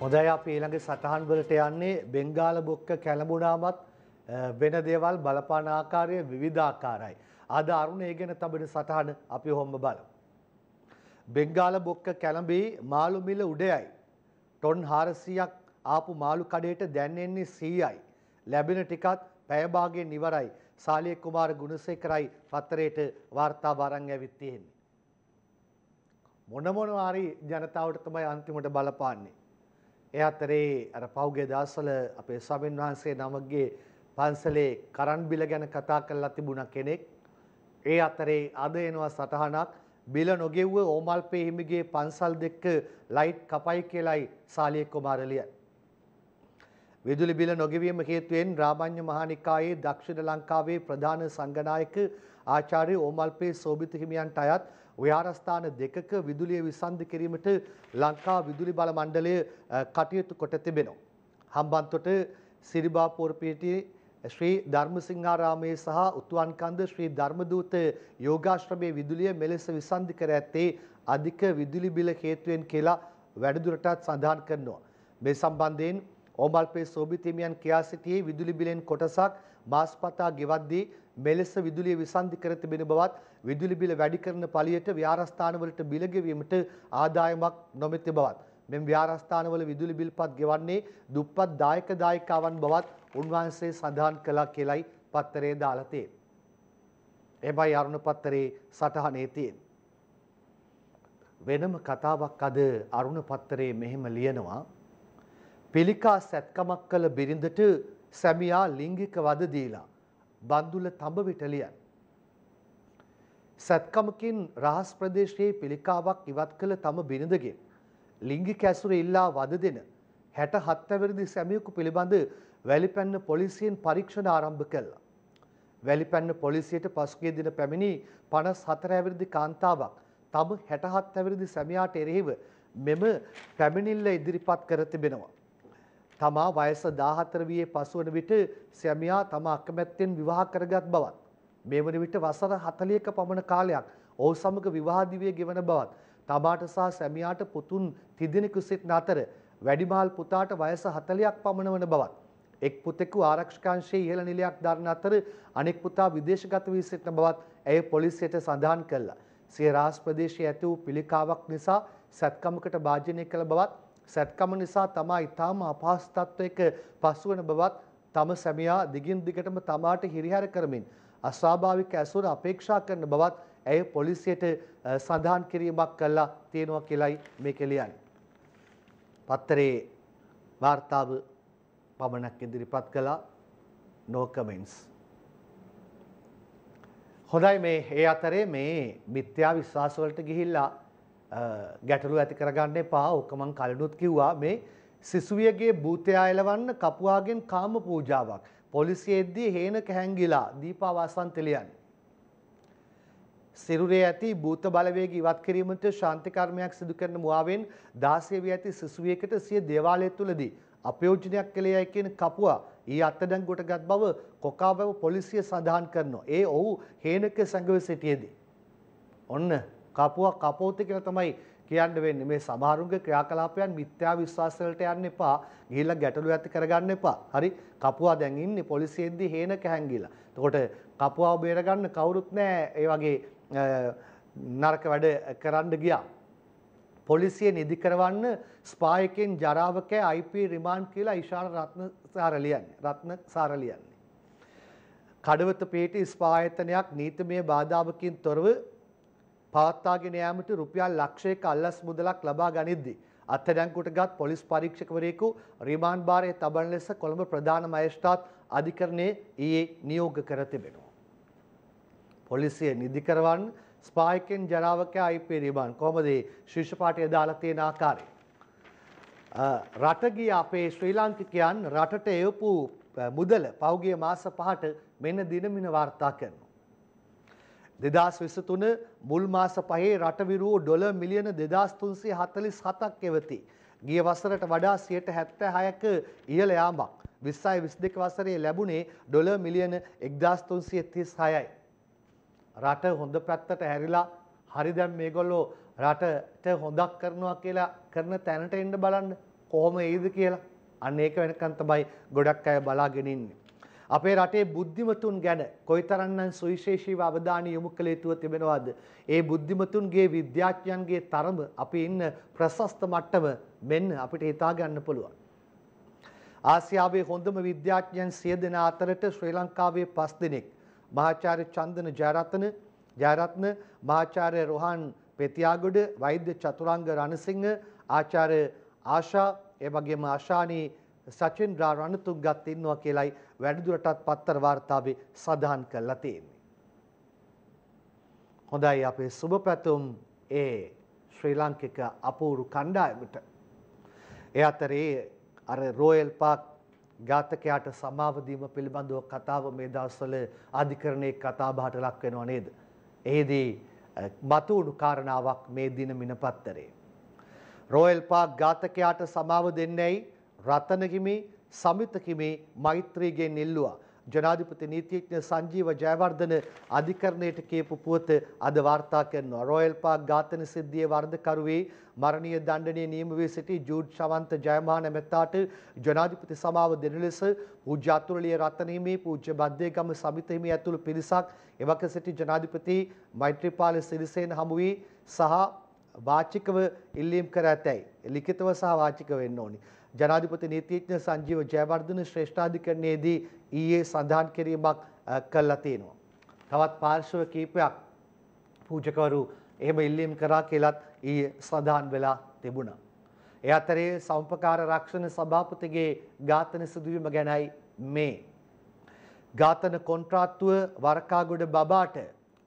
හොඳයි අපි ඊළඟ සටහන් වලට යන්නේ බෙන්ගාල බොක්ක කැළඹුණාමත් අ, වෙන දේවල් බලපාන ආකාරය විවිධාකාරයි. අද අරුණ ඒ ගැන තබන සටහන අපි හොම්බ බලමු. බෙන්ගාල බොක්ක කැළඹී මාළු මිල උඩයයි. ටොන් 400ක් ආපු මාළු කඩේට දැන් එන්නේ 100යි. ලැබෙන ටිකත් පැය භාගයෙන් ඉවරයි. සාලිය කුමාර ගුණසේකරයි පත්තරේට වාර්තාව අරන් ඇවිත් තියෙන්නේ. මොන මොනවා හරි ජනතාවට තමයි අන්තිමට බලපාන්නේ. ඒ අතරේ අර පෞගේ දවස්වල අපේ ස්වාමීන් වහන්සේ නමක්ගේ පන්සලේ කරන් බිල ගැන කතා කරලා තිබුණ කෙනෙක්. ඒ අතරේ අද එනවා සටහනක් බිල නොගෙව්ව ඕමල්පේ හිමිගේ පන්සල් දෙක ලයිට් කපයි කියලයි සාලිය කුමාරලිය. විදුලි බිල නොගෙවීම හේතුවෙන් රාමඤ්ඤ මහානිකායේ දක්ෂිණ ලංකාවේ ප්‍රධාන සංඝනායක ආචාර්ය ඕමල්පේ සෝබිත හිමියන්ට අයත් විහාරස්ථාන දෙකක විදුලිය විසන්ධි කිරීමට ලංකා විදුලි බල මණ්ඩලය අ, කටයුතු කොට තිබෙනවා. හම්බන්තොට සිරිබාපුර පිහිටි ශ්‍රී ධර්මසිංහාරාමයේ සහ උතුවන්කන්ද ශ්‍රී ධර්මදූත යෝගාශ්‍රමයේ විදුලිය මෙලෙස විසන්ධි කර ඇත්තේ අධික විදුලි බිල හේතුවෙන් කියලා වැඩිදුරටත් සඳහන් කරනවා. මේ සම්බන්ධයෙන් ඕමල්පේ සෝබිත හිමියන් කියා සිටියේ විදුලි බිලෙන් කොටසක් මාස්පතා ගෙවද්දී මෙලෙස විදුලිය විසන්ධි කර තිබෙන බවත් විදුලි බිල වැඩි කරන පළියට විහාරස්ථානවලට බිල ගෙවීමට ආදායමක් නොමැති බවත් මෙම විහාරස්ථානවල විදුලි බිල්පත් ගෙවන්නේ දුප්පත් දායක දායිකාවන් බවත් උන්වහන්සේ සඳහන් කළා කියලයි පත්තරේ දාලා තියෙන්නේ. එබැයි අරුණ පත්තරේ සටහනේ තියෙන. වෙනම කතාවක් අද අරුණ පත්තරේ මෙහෙම ලියනවා පිළිකා සැත්කමක් කළ බිරිඳට සැමියා ලිංගික වද දීලා බන්දුල තඹ විටලියන් සැත්කමකින් රහස් ප්‍රදේශයේ පිළිකාවක් ඉවත් කළ තම බිරිඳගෙන් ලිංගික ඇසුර ඉල්ලා වද දෙන 67 වැනි සැමියෙකු පිළිබඳ වැලිපැන්න පොලිසියෙන් පරීක්ෂණ ආරම්භ කළා. වැලිපැන්න පොලිසියට පසුගිය දින පැමිණි 54 වැනි කාන්තාවක් තම 67 වැනි සැමියාට එරෙහිව මෙම පැමිණිල්ල ඉදිරිපත් කර තිබෙනවා. තමා වයස 14 වියේ පසුවන විට සැමියා තම අකමැත්තෙන් විවාහ කරගත් බවත් මේ වන විට වසර 40ක පමණ කාලයක් ඔහු සමග විවාහ දිවිය ගෙවන බවත් තමාට සහ සැමියාට පුතුන් තිදෙනෙකු සිටින අතර වැඩිමහල් පුතාට වයස 40ක් පමණ වන බවත් එක් පුතෙකු ආරක්ෂකාංශයේ ඉහළ නිලයක් දරන අතර අනෙක් පුතා විදේශගත වී සිටින බවත් ඇය පොලිසියට සඳහන් කළා. සිය රාජ් ප්‍රදේශයේ ඇති වූ පිළිකාවක් නිසා සැත්කමකට භාජනය කළ බවත් සැත්කම නිසා තමා ඊටාම අපහසු තත්වයක පසුවන බවත් තම සැමියා දිගින් දිගටම තමාට හිරිහැර කරමින් අස්වාභාවික ඇසුර අපේක්ෂා කරන බවත් ඇය පොලිසියට අ, සඳහන් කිරීමක් කළා තියෙනවා කියලයි මේක ලියන්නේ. පත්තරේ වාර්තාව පමණක් ඉදිරිපත් කළා no comments හොඳයි මේ ඒ අතරේ මේ මිත්‍යා විශ්වාස වලට ගිහිල්ලා අ, ගැටලු ඇති කරගන්න එපා. ඕක මං කලිනුත් කිව්වා මේ සිසුවියගේ භූතයා එලවන්න කපුවාගෙන් කාම පූජාවක්. පොලිසියෙද්දී හේන කැහැංගිලා දීපා වසන්ත ලියන්නේ. සිරුරේ ඇති භූත බලවේග ඉවත් කිරීමට ශාන්ති කර්මයක් සිදු කරන මුවාවෙන් 16 වී ඇති සිසුවියකට සිය දේවාලය තුලදී අපයෝජනයක් කළේයයි කියන කපුවා ඊ අත්අඩංගුවට ගත් බව කොකාබව පොලිසිය සඳහන් කරනවා. ඒ ඔහු හේනක සංගව සිටියේදී. ඔන්න කපුවා කපෝති කියලා තමයි කියන්න වෙන්නේ. මේ සමහරුන්ගේ ක්‍රියාකලාපයන් මිත්‍යා විශ්වාස වලට යන්න එපා. ගිහිල්ලා ගැටලු ඇති කරගන්න එපා. හරි? කපුවා දැන් ඉන්නේ පොලිසියෙන්දී හේනක හැංගිලා. එතකොට කපුවාව බේරගන්න කවුරුත් නැහැ. ඒ වගේ අ, නරක වැඩ කරන්න ගියා. පොලිසිය නිදි කරවන්න ස්පායකෙන් ජරාවකෑ IP රිමාන්ඩ් කියලා ඉශාන රත්නසාර ලියන්නේ. රත්නසාර ලියන්නේ. කඩවත පේටි ස්පායතනයක් නීතිමය බාධාවකින් තොරව පවත්වාගෙන යාමට රුපියල් ලක්ෂයක අල්ලස් මුදලක් ලබා ගනිද්දී අත්අඩංගුවට ගත් පොලිස් පරීක්ෂකවරයෙකු රිමාන්ඩ් භාරයේ තබන ලෙස කොළඹ ප්‍රධාන මහේස්ත්‍රාත් අධිකරණයේ ඊයේ නියෝග කර තිබෙනවා. පොලිසිය නිදි කරවන්න ස්පායකෙන් ජනාවකයා IP රිමාන්ඩ් කොහොමද මේ ශීර්ෂ පාඨය දාලා තියෙන ආකාරය? අ, රට ගිය අපේ ශ්‍රී ලාංකිකයන් රටට එවපු අ, මුදල පෞගිය මාස පහට මෙන්න දිනමින වාර්තා කරනවා. දෙදස් විසතුන මුල් මාස පහේ රටවිරුව ඩොල මිලියන දෙදස් තුන්සේ හතලිස් හතක් එවති. ගිය වසරට වඩා සියට හැත්ත හයක ඉහළ යාමක්. විස්සයි විස් දෙක වසරේ ලැබුණේ ඩොල මිලියන එක්දස් තුන්සිය තිස් හයයි. රට හොඳ පැත්තට හැරිලා හරි දැන් මේගොල්ලෝ රටට හොඳක් කරනවා කියලා කරන තැනට එන්න බලන්න කොහොම එයිද කියලා. අන්න ඒක වෙනකන් තමයි ගොඩක් අය බලාගෙන ඉන්නේ. අපේ රටේ බුද්ධිමතුන් ගැන කොයිතරම්නම් සුවිශේෂීව අවධානය යොමු කළ යුතුව තිබෙනවද? ඒ බුද්ධිමතුන්ගේ විද්‍යාඥයන්ගේ තරම අපි ඉන්න ප්‍රශස්ත මට්ටම මෙන්න අපිට හිතා ගන්න පුළුවන්. ආසියාවේ හොඳම විද්‍යාඥයන් සිය දෙනා අතරට ශ්‍රී ලංකාවේ පස් දෙනෙක් මහාචාර්ය චන්දන ජයරත්න ජයරත්න මහාචාර්ය රොහන් පෙතියාගොඩ වෛද්‍ය චතුරංග රණසිංහ ආචාර්ය ආශා ඒ වගේම ආශානී සචින්ද්‍රා රණතුංගත් ඉන්නවා කියලයි වැඩිදුරටත් පත්තර වාර්තාවේ සඳහන් කරලා තියෙන්නේ. හොඳයි අපේ සුබ පැතුම් ඒ ශ්‍රී ලාංකික අපූරු කණ්ඩායමට. ඒ අතරේ අර රෝයල් පාක් ඝාතකයාට සමාව දීම පිළිබඳව කතාව මේ දවස්වල අධිකරණයේ කතාබහට ලක් වෙනව නේද? එහිදී මතුවුණු කාරණාවක් මේ දින මිනපත්තරේ. රෝයල් පාක් ඝාතකයාට සමාව දෙන්නේයි රතන හිමි සමිත හිමි මෛත්‍රීගෙන් ඉල්ලුවා. ජනාධිපති නීතිඥ සංජීව ජයවර්ධන අධිකරණයට කියපු පුවත අද වාර්තා කරනවා. රොයල් පාක් ඝාතන සිද්ධියේ වරදකරුවේ මරණීය දණ්ඩනීය නියම වී සිටි ජූඩ් ශවන්ත ජයමහා නැමැත්තාට ජනාධිපති සමාව දෙන ලෙස පූජ්‍ය අතුරුලිය රත්න හිමි පූජ්‍ය බද්දේගම සමිත හිමි ඇතුළු පිරිසක් එවක සිටි ජනාධිපති මෛත්‍රීපාල සිරිසේන හමු වී සහ වාචිකව ඉල්ලීම් කර ඇතැයි. ලිඛිතව සහ වාචික වෙන්න ඕනි. ජනාධිපති නීතිඥ සංජීව ජයවර්ධන ශ්‍රේෂ්ඨාධිකරණයේදී ඊයේ සඳහන් කිරීමක් කළා තියෙනවා. තවත් පාර්ශව කීපයක් පූජකවරු එහෙම ඉල්ලීම් කරා කියලත් ඊයේ සඳහන් වෙලා තිබුණා. ඒ අතරේ සෞම්පකාර රක්ෂණ සභාපතිගේ ඝාතන සිදුවීම ගැනයි මේ. ඝාතන කොන්ත්‍රාත්තුව වරකාගොඩ බබාට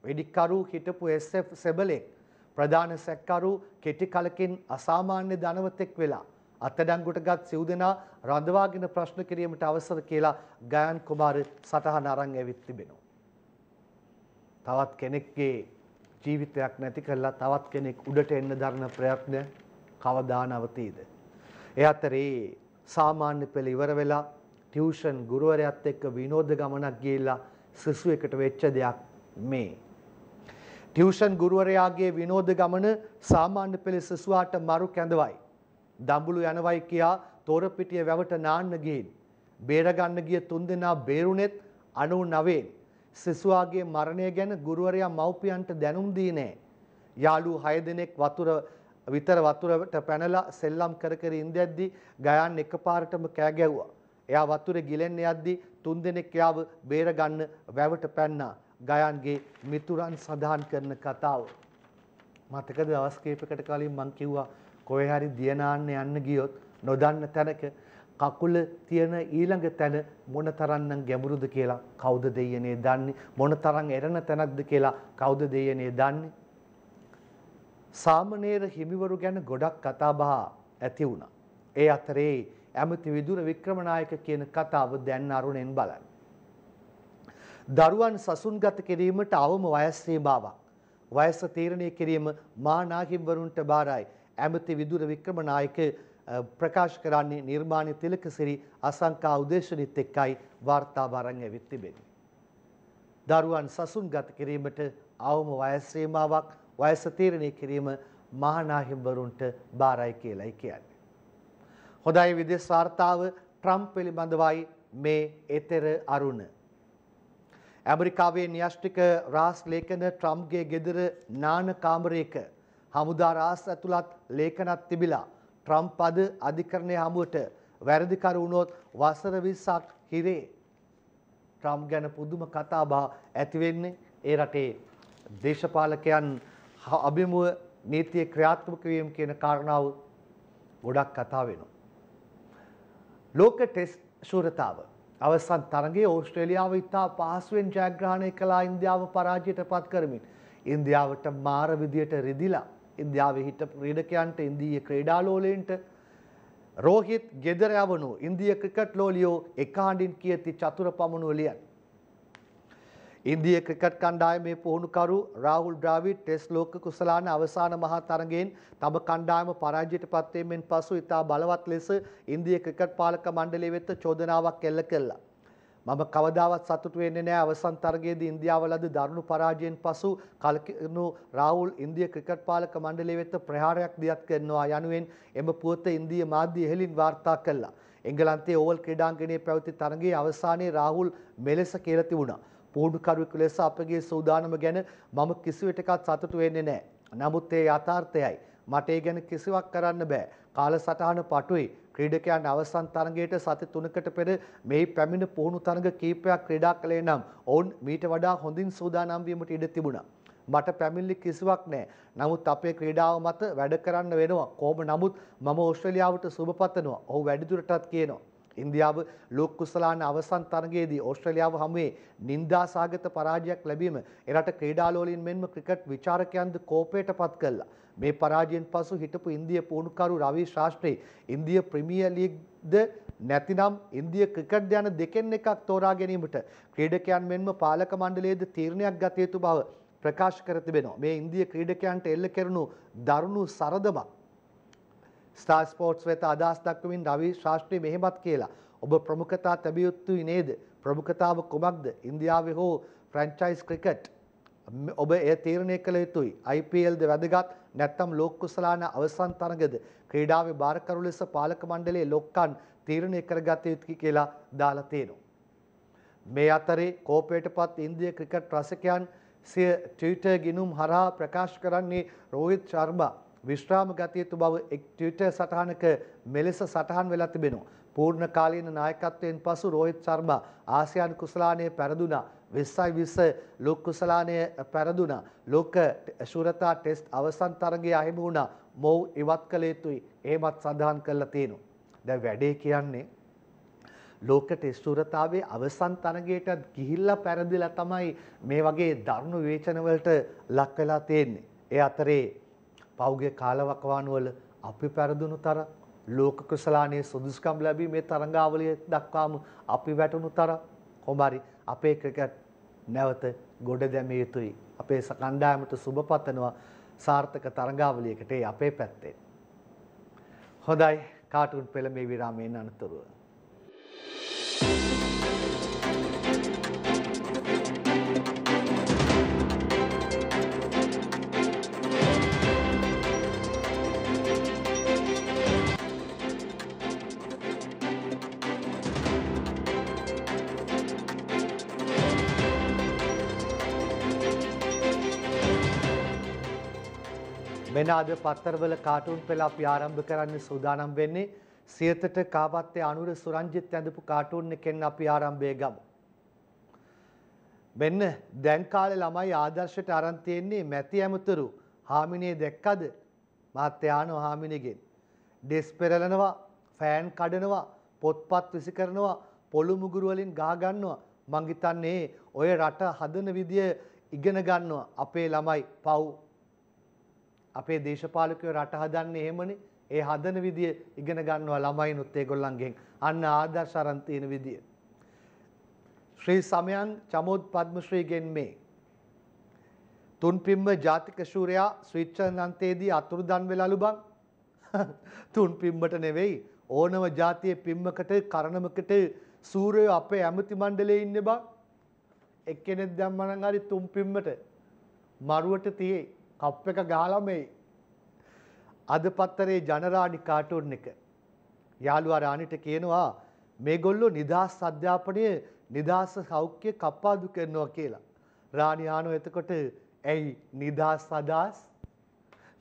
වෙඩික්කරු හිටපු SF සෙබලෙක් ප්‍රධාන සැක්කරු කෙටි කලකින් අසාමාන්‍ය ධනවතෙක් වෙලා අත්අඩංගුවට ගත් සිව් දෙනා රඳවාගෙන ප්‍රශ්න කිරීමට අවසර කියලා ගයන් කුමාර සටහන අරන් ඇවිත් තිබෙනවා. තවත් කෙනෙක්ගේ ජීවිතයක් නැති කරලා තවත් කෙනෙක් උඩට එන්න දරන ප්‍රයත්න කවදා නවතීද? ඒ අතරේ සාමාන්‍ය පෙළ ඉවර වෙලා ටියුෂන් ගුරුවරයාත් එක්ක විනෝද ගමනක් ගිහිල්ලා සිසුවෙකුට වෙච්ච දෙයක් මේ. ටියුෂන් ගුරුවරයාගේ විනෝද ගමන සාමාන්‍ය පෙළ සිසුවාට මරු කැඳවයි. දඹුලු යනවයි කියා තෝරපිටිය වැවට නාන්න ගිහින් බේරගන්න ගිය තුන්දෙනා බේරුණෙත් 99 සිසුවාගේ මරණය ගැන ගුරුවරයා මව්පියන්ට දැනුම් දී නැහැ. යාළුවෝ 6 දෙනෙක් වතුර විතර වතුරට පැනලා සෙල්ලම් කර කර ඉඳද්දි ගයන් එකපාරටම කෑ ගැව්වා. එයා වතුරේ ගිලෙන්න යද්දි තුන්දෙනෙක් එයාව බේරගන්න වැවට පැන්නා. ගයන්ගේ මිතුරන් සඳහන් කරන කතාව. මතකද දවස් කීපයකට කලින් මං කිව්වා කොහේ හරි දියනාන්න යන්න ගියොත් නොදන්න තැනක කකුල තියෙන ඊළඟ තැන මොන තරන්නම් ගැඹුරුද කියලා කවුද දෙයනේ දන්නේ මොන තරම් එරණ තැනක්ද කියලා කවුද දෙයනේ දන්නේ සාමණේර හිමිවරු ගැන ගොඩක් කතා බහ ඇති වුණා. ඒ අතරේ ඇමති විදුර වික්‍රමනායක කියන කතාව දැන් අරුණෙන් බලන්න. දරුවන් සසුන්ගත කිරීමට අවම වයස් සීමාවක්. වයස තීරණය කිරීම මහා නාහිම්වරුන්ට බාරයි. ඇමති විදුර වික්‍රමනායක ප්‍රකාශ කරන්නේ නිර්මාණය තිලකසිරි අසංකා උදේශනිත් එක්කයි වාර්තාව අරන් ඇවිත් තිබෙන්නේ. දරුවන් සසුන්ගත කිරීමට අවම වයස් සීමාවක් වයස තීරණය කිරීම මහානාහිම්වරුන්ට බාරයි කියලයි කියන්නේ. හොඳයි විදේශ වාර්තාව ට්‍රම්ප් පිළිබඳවයි මේ එතෙර අරුණ. ඇමරිකාවේ න්‍යෂ්ටික රාස් ලේඛන ට්‍රම්ප්ගේ ගෙදර නාන කාමරයක හමුදා රාස් ඇතුළත් ලේඛනත් තිබිලා ට්‍රම්ප් අද අධිකරණය හමුවට වැරදිකරු වුණොත් වසර 20ක් හිරේ ට්‍රම්ප් ගැන පුදුම කතා බහ ඇති වෙන්නේ ඒ රටේ දේශපාලකයන් අභිමුව නීතිය ක්‍රියාත්මක වීම කියන කාරණාව ගොඩක් කතා වෙනවා. ලෝක ටෙස්ට් ශූරතාව අවසන් තරගයේ ඕස්ට්‍රේලියාව ඉතා පහසුවෙන් ජයග්‍රහණය කළා ඉන්දියාව පරාජයට පත් කරමින්. ඉන්දියාවට මාර විදියට රිදිලා ඉන්දියාවේ හිට ක්‍රීඩකයන්ට ඉන්දීය ක්‍රීඩාලෝලයන්ට රෝහිත් ගෙදර යවනු ඉන්දිය ක්‍රිකට් ලෝලියෝ එකහඬින් කියති චතුර පමණුවලියන්. ඉන්දිය ක්‍රිකට් කණ්ඩායමේ පුහුණුකරු රාහුල් ඩ්‍රාවිඩ් ටෙස් ලෝක කුසලාන අවසාන මහා තරගයෙන් තම කණ්ඩායම පරාජයට පත්වීමෙන් පසු ඉතා බලවත් ලෙස ඉන්දිය ක්‍රිකට් පාලක මණ්ඩලය වෙත චෝදනාවක් එල්ල කළා. මම කවදාවත් සතුටු වෙන්නේ නැහැ අවසන් තරගයේදී ඉන්දියාව ලද දරුණු පරාජයෙන් පසු කලකිරුණු රාහුල් ඉන්දිය ක්‍රිකට් පාලක මණ්ඩලය වෙත ප්‍රහාරයක් දියත් කරනවා යනුවෙන් එම පුවත ඉන්දිය මාධ්‍ය ඉහළින් වාර්තා කළා. එංගලන්තයේ ඕවල් ක්‍රීඩාංගණයේ පැවති තරගයේ අවසානයේ රාහුල් මෙලෙස කියලා තිබුණා. පුහුණුකරුවෙකු ලෙස අපගේ සූදානම ගැන මම කිසිවිටකත් සතුටු වෙන්නේ නැහැ. නමුත් ඒ යථාර්ථයයි. මට ඒ ගැන කිසිවක් කරන්න බෑ. කාලසටහන පටුයි. ක්‍රීඩකයන් අවසන් තරගයට සති තුනකට පෙර මේ පැමිණ පුහුණු තරග කීපයක් ක්‍රීඩා කළේ නම් ඔවුන් මීට වඩා හොඳින් සූදානම් වීමට ඉඩ තිබුණා. මට පැමිණිලි කිසිවක් නැහැ. නමුත් අපේ ක්‍රීඩාව මත වැඩ කරන්න වෙනවා. කොහොම නමුත් මම ඕස්ට්‍රේලියාවට සුබ පතනවා. ඔහු වැඩිදුරටත් කියනවා. ඉන්දියාව ලෝක කුසලාන අවසන් තරගයේදී ඕස්ට්‍රේලියාව හමුවේ නින්දාසාගත පරාජයක් ලැබීම එරට ක්‍රීඩාලෝලීන් මෙන්ම ක්‍රිකට් විචාරකයන්ද කෝපයට පත් කළා. මේ පරාජයෙන් පසු හිටපු ඉන්දිය පුහුණුකරු රවි ශාස්ත්‍රී ඉන්දිය ප්‍රීමියර් ලීග්ද නැතිනම් ඉන්දිය ක්‍රිකට් යන දෙකෙන් එකක් තෝරා ගැනීමට ක්‍රීඩකයන් මෙන්ම පාලක මණ්ඩලයේද තීරණයක් ගත යුතු බව ප්‍රකාශ කර තිබෙනවා. මේ ඉන්දිය ක්‍රීඩකයන්ට එල්ල කෙරුණු දරුණු සරදමක් ස්ටාර් ස්පෝර්ට්ස් වෙත අදහස් දක්වමින් රවි ශාස්ත්‍රී මෙහෙමත් කියලා. ඔබ ප්‍රමුඛතා තැබිය යුතුයි නේද? ප්‍රමුඛතාව කුමක්ද? ඉන්දියාවේ හෝ ෆ්‍රැන්චයිස් ක්‍රිකට් ඔබ එය තීරණය කළ යුතුයි. IPLද වැදගත් නැත්නම් ලෝක කුසලාන අවසන් තරගද ක්‍රීඩාවේ බාරකරු ලෙස පාලක මණ්ඩලයේ ලොක්කන් තීරණය කරගත යුතුයි කියලා දාලා තියෙනවා. මේ අතරේ කෝපයටපත් ඉන්දිය ක්‍රිකට් රසිකයන් සිය ට්විටර් ගිනුම් හරහා ප්‍රකාශ කරන්නේ රෝහිත් ශර්මා විශ්‍රාම ගත යුතු බව එක් ට්විටර් සටහනක මෙලෙස සටහන් වෙලා තිබෙනවා. පූර්ණ කාලීන නායකත්වයෙන් පසු රෝහිත් ශර්මා ආසියානු කුසලානයේ පැරදුනා 20යි 20 ලෝක කුසලානයේ පැරදුනා. ලෝක ශූරතා ටෙස්ට් අවසන් තරගයේ අහිමි වුණා. මොව් ඉවත් කළ යුතුයි. එහෙමත් සඳහන් කරලා තියෙනවා. දැන් වැඩේ කියන්නේ ලෝක ටෙස්ට් ශූරතාවේ අවසන් තරගයට ගිහිල්ලා පැරදිලා තමයි මේ වගේ දරුණු විවේචන වලට ලක් වෙලා තියෙන්නේ. ඒ අතරේ පෞගේ කාලවකවානුවල අපි පැරදුණු තර ලෝක කුසලානයේ සුදුසුකම් ලැබීමේ තරඟාවලිය දක්වාම අපි වැටුණු තර. කොමරි අපේ ක්‍රිකට් නැවත ගොඩ දැමිය යුතුයි. අපේ කණ්ඩායමට සුබ පතනවා සාර්ථක තරඟාවලියකට අපේ පැත්තෙන්. හොඳයි කාටුන් පෙළ මේ විරාමයෙන් අනතුරුව. මෙන්න අද පත්තරවල කාටුන් පෙළ අපි ආරම්භ කරන්න සූදානම් වෙන්නේ. සියතට කාපත්තේ අනුර සුරංජිත් ඇඳපු කාටුන් එකෙන් අපි ආරම්භය ගමු. මෙන්න දැන් කාලේ ළමයි ආදර්ශයට අරන් තියෙන්නේ මැති ඇමතුරු. හාමිනේ දැක්කද? මහත්තයානෝ හාමිනේගෙන්. ඩෙස් පෙරලනවා ෆෑන් කඩනවා පොත්පත් විසි කරනවා පොළු මුගුරු වලින් ගා ගන්නවා. මං හිතන්නේ ඔය රට හදන විදිය ඉගෙන ගන්නවා අපේ ළමයි පව්. අපේ දේශපාලකයෝ රට හදන්නේ එහෙමනේ. ඒ හදන විදිය ඉගෙන ගන්නවා ළමයිනුත් ඒගොල්ලන්ගෙන්. අන්න ආදර්ශ අරන් තියෙන විදිය. ශ්‍රී සමයන් චමෝද් පද්මශ්‍රීගෙන් මේ. තුන්පිම්ම ජාතික ශූරයා ස්විච්චර්ලන්තයේදී අතුරුදන් වෙලාලු බං තුන්පිම්මට නෙවෙයි ඕනම ජාතියේ පිම්මකට කරණමකට සූරයෝ අපේ ඇමති මණ්ඩලයේ ඉන්න බං එක්කෙනෙක් දැම්මනම් හරි තුන්පිම්මට මරුවට තියේ. කප් එක ගහලා මේ අද පත්තරේ ජනරාණි කාටුන් එක යාළුවා රාණිට කියනවා මේගොල්ලෝ නිදහස් අධ්‍යාපනය නිදහස් සෞඛ්‍ය කප්පාදු කරනවා කියලා. රාණි ආනෝ එතකොට ඇයි නිදහස් අදහස්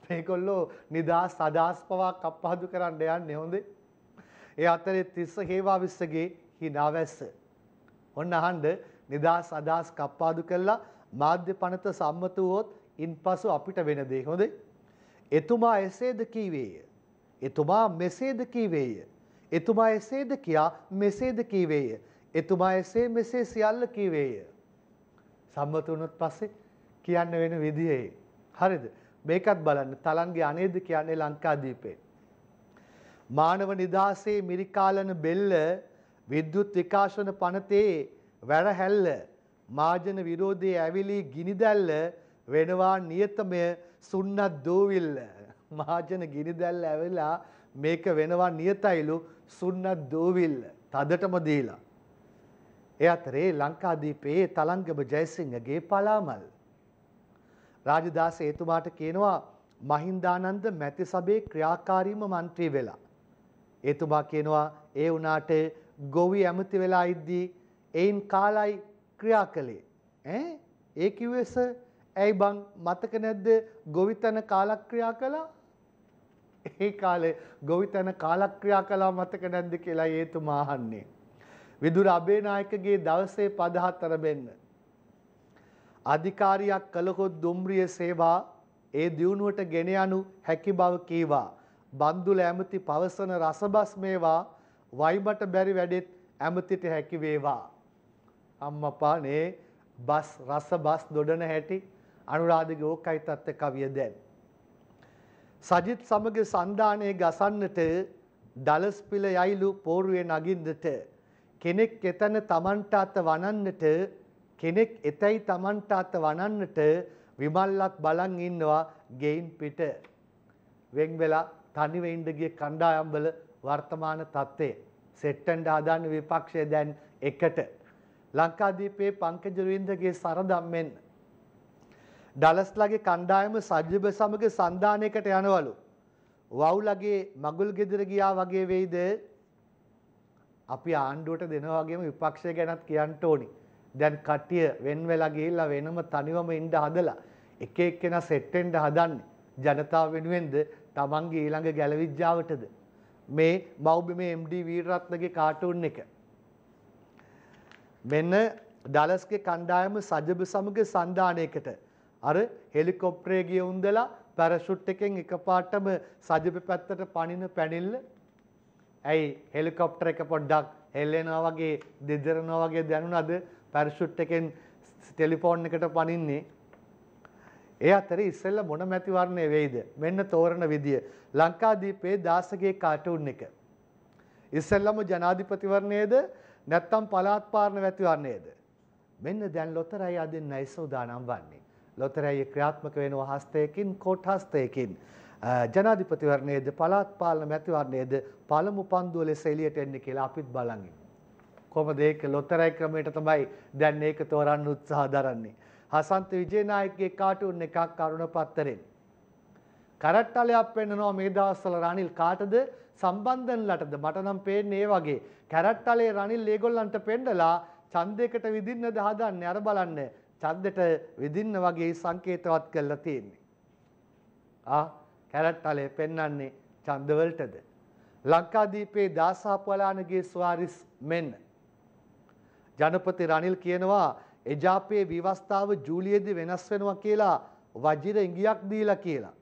මේගොල්ලෝ නිදහස් අදහස් පවා කප්පාදු කරන්න යන්නේ හොඳේ. ඒ අතරේ තිස්ස හේවා විස්සගේ හිනාවැස්ස. ඔන්න අහන්න නිදහස් අදහස් කප්පාදු කළා මාධ්‍ය පනත සම්මත වුවොත් ඉන්පසු අපිට වෙන දේ හොඳේ. එතුමා එසේද කීවේය. එතුමා මෙසේද කීවේය. එතුමා එසේද කියා මෙසේද කීවේය. එතුමා එසේ මෙසේ සියල්ල කීවේය. සම්මත වුණොත් පස්සේ කියන්න වෙන විදිහේ. හරිද? මේකත් බලන්න තලන්ගේ අනේද කියන්නේ ලංකාදීපේ. මානව නිදහසේ මිරිකාලන බෙල්ල විද්‍යුත් විකාශන පනතේ වැරහැල්ල මාජන විරෝධයේ ඇවිලි ගිනිදැල්ල වෙනවා නියතමය සුන්නත් දෝවිල්ල මහාජන ගිනිදැල්ල ඇවෙලා මේක වෙනවා නියතයිලු සුන්නත් දෝවිල්ල තදටම දීලා. එ අතරේ ලංකාදීපයේ තලංගම ජයසිංහගේ පලාමල්. රාජදාස ඒතුමාට කියනවා මහින්දානන්ද මැති සබේ ක්‍රියාකාරීම මන්ත්‍රී වෙලා. ඒතුමා කියනවා ඒ වනාට ගොවි ඇමති වෙලා ඉද්දී එයින් කාලයි ක්‍රියා කළේ. ඒ කිව්වෙස ඇයි බං මතක නැද්ද ගොවිතැන කාලක්‍රියා කළා? ඒ කාලේ ගොවිතැන කාලක්‍රියා කළා මතක නැද්ද කියලා ඒතුමා අහන්නේ. විදුර අබේනායකගේ දවසේ පද හතර මෙන්න. අධිකාරියක් කළහොත් දුම්රිය සේවා ඒ දියුණුවට ගෙන යනු හැකි බව කීවා. බන්දුල ඇමති පවසන රසබස් මේවා වයිමට බැරි වැඩෙත් ඇමතිට හැකි වේවා. අම්මපා නේ බස් රස බස් දොඩන හැටි අනුරාධගේ ඕකයි තත්ත කවිය දැන්. සජිත් සමග සන්ධානයේ ගසන්නට ඩලස්පිල යයිලු පෝරුවේ නගින්දට කෙනෙක් එතන තමන්ට අත වනන්නට කෙනෙක් එතැයි තමන්ට අත වනන්නට විමල්ලත් බලන් ඉන්නවා ගෙයින් පිට. වෙන් වෙලා තනිව ඉන්න ගිය කණ්ඩායම්වල වර්තමාන තත්ත්වය. සෙට්ටන්ඩ හදන්න විපක්ෂය දැන් එකට. ලංකාදීපයේ පංකජ රුවින්දගේ සරදම්මෙන් ඩලස්ලගේ කණ්ඩායම සජ්ජබ සමග සන්ධානයකට යනවලු. වවුලගේ මගුල් ගෙදර ගියා වගේ වෙයිද අපි ආණ්ඩුවට දෙනවා වගේම විපක්ෂය ගැනත් කියන්න ඕනි. දැන් කට්ටිය වෙන් වෙලා ගිහිල්ලා වෙනම තනිවම ඉන්න හදලා එක එක්කෙනා සෙට් වෙන්න හදන්නේ. ජනතාව වෙනුවෙන්ද තමන්ගේ ඊළඟ ගැලවිජ්ජාවටද මේ මව්බිමේ MD වීරරත්නගේ කාටූන් එක. මෙන්න ඩලස්ගේ කණ්ඩායම සජබ සමග සන්ධානයකට අර හෙලිකොප්ටරේ ගිය උන්දලා පැරෂුට් එකෙන් එකපාරටම සජබ පැත්තට පනින පැනිල්ල. ඇයි හෙලිකොප්ටර එක පොඩ්ඩක් හෙල්ලෙනවා වගේ දෙදරනවා වගේ දැනුණාද පැරෂුට් එකෙන් ටෙලිෆෝන් එකට පනින්නේ ඒ අතරේ ඉස්සෙල්ලා මොන මැතිවරණය වෙයිද? මෙන්න තෝරන විදිය. ලංකාදීපේ දාසගේ කාටුන් එක. ඉස්සෙල්ලම ජනාධිපතිවරණයේද නැත්තම් පළාත් පාලන මැතිවරණයේද? මෙන්න දැන් ලොතරැයි අදින්නයි සූදානම් වන්නේ. ලොතරැයි ක්‍රියාත්මක වෙනවා හස්තයකින් කෝට් හස්තයකින් ජනාධිපතිවරණයේද පළාත් පාලන මැතිවරණයේද පළමු පන්දුව ලෙස එළියට එන්නේ කියලා අපිත් බලන් කොහොමද ඒක ලොතරැයි ක්‍රමයට තමයි දැන් ඒක තෝරන්න උත්සාහ දරන්නේ. හසන්ත විජේනායකගේ කාටුන් එකක් කරුණ පත්තරෙන්. කැරට්ටලයක් පෙන්නනවා මේ දවස්වල රනිල් කාටද සම්බන්ධන්ලටද මට නම් පේන්නේ ඒ වගේ. කැරට්ටලේ රනිල් ඒගොල්ලන්ට පෙන්නලා ඡන්දයකට විදින්නද හදන්නේ අර බලන්න. ඡන්දෙට විදින්න වගේ සංකේතවත් කරලා තියෙන්නේ. ආ කැරට්ටලේ පෙන්වන්නේ ඡන්දවලටද. ලංකාදීපේ දාසාපලානගේ ස්වාරිස් මෙන්න. ජනපති රනිල් කියනවා එජාපයේ විවස්ථාව ජූලියේදී වෙනස් වෙනවා කියලා වජිර ඉඟියක් දීලා කියලා.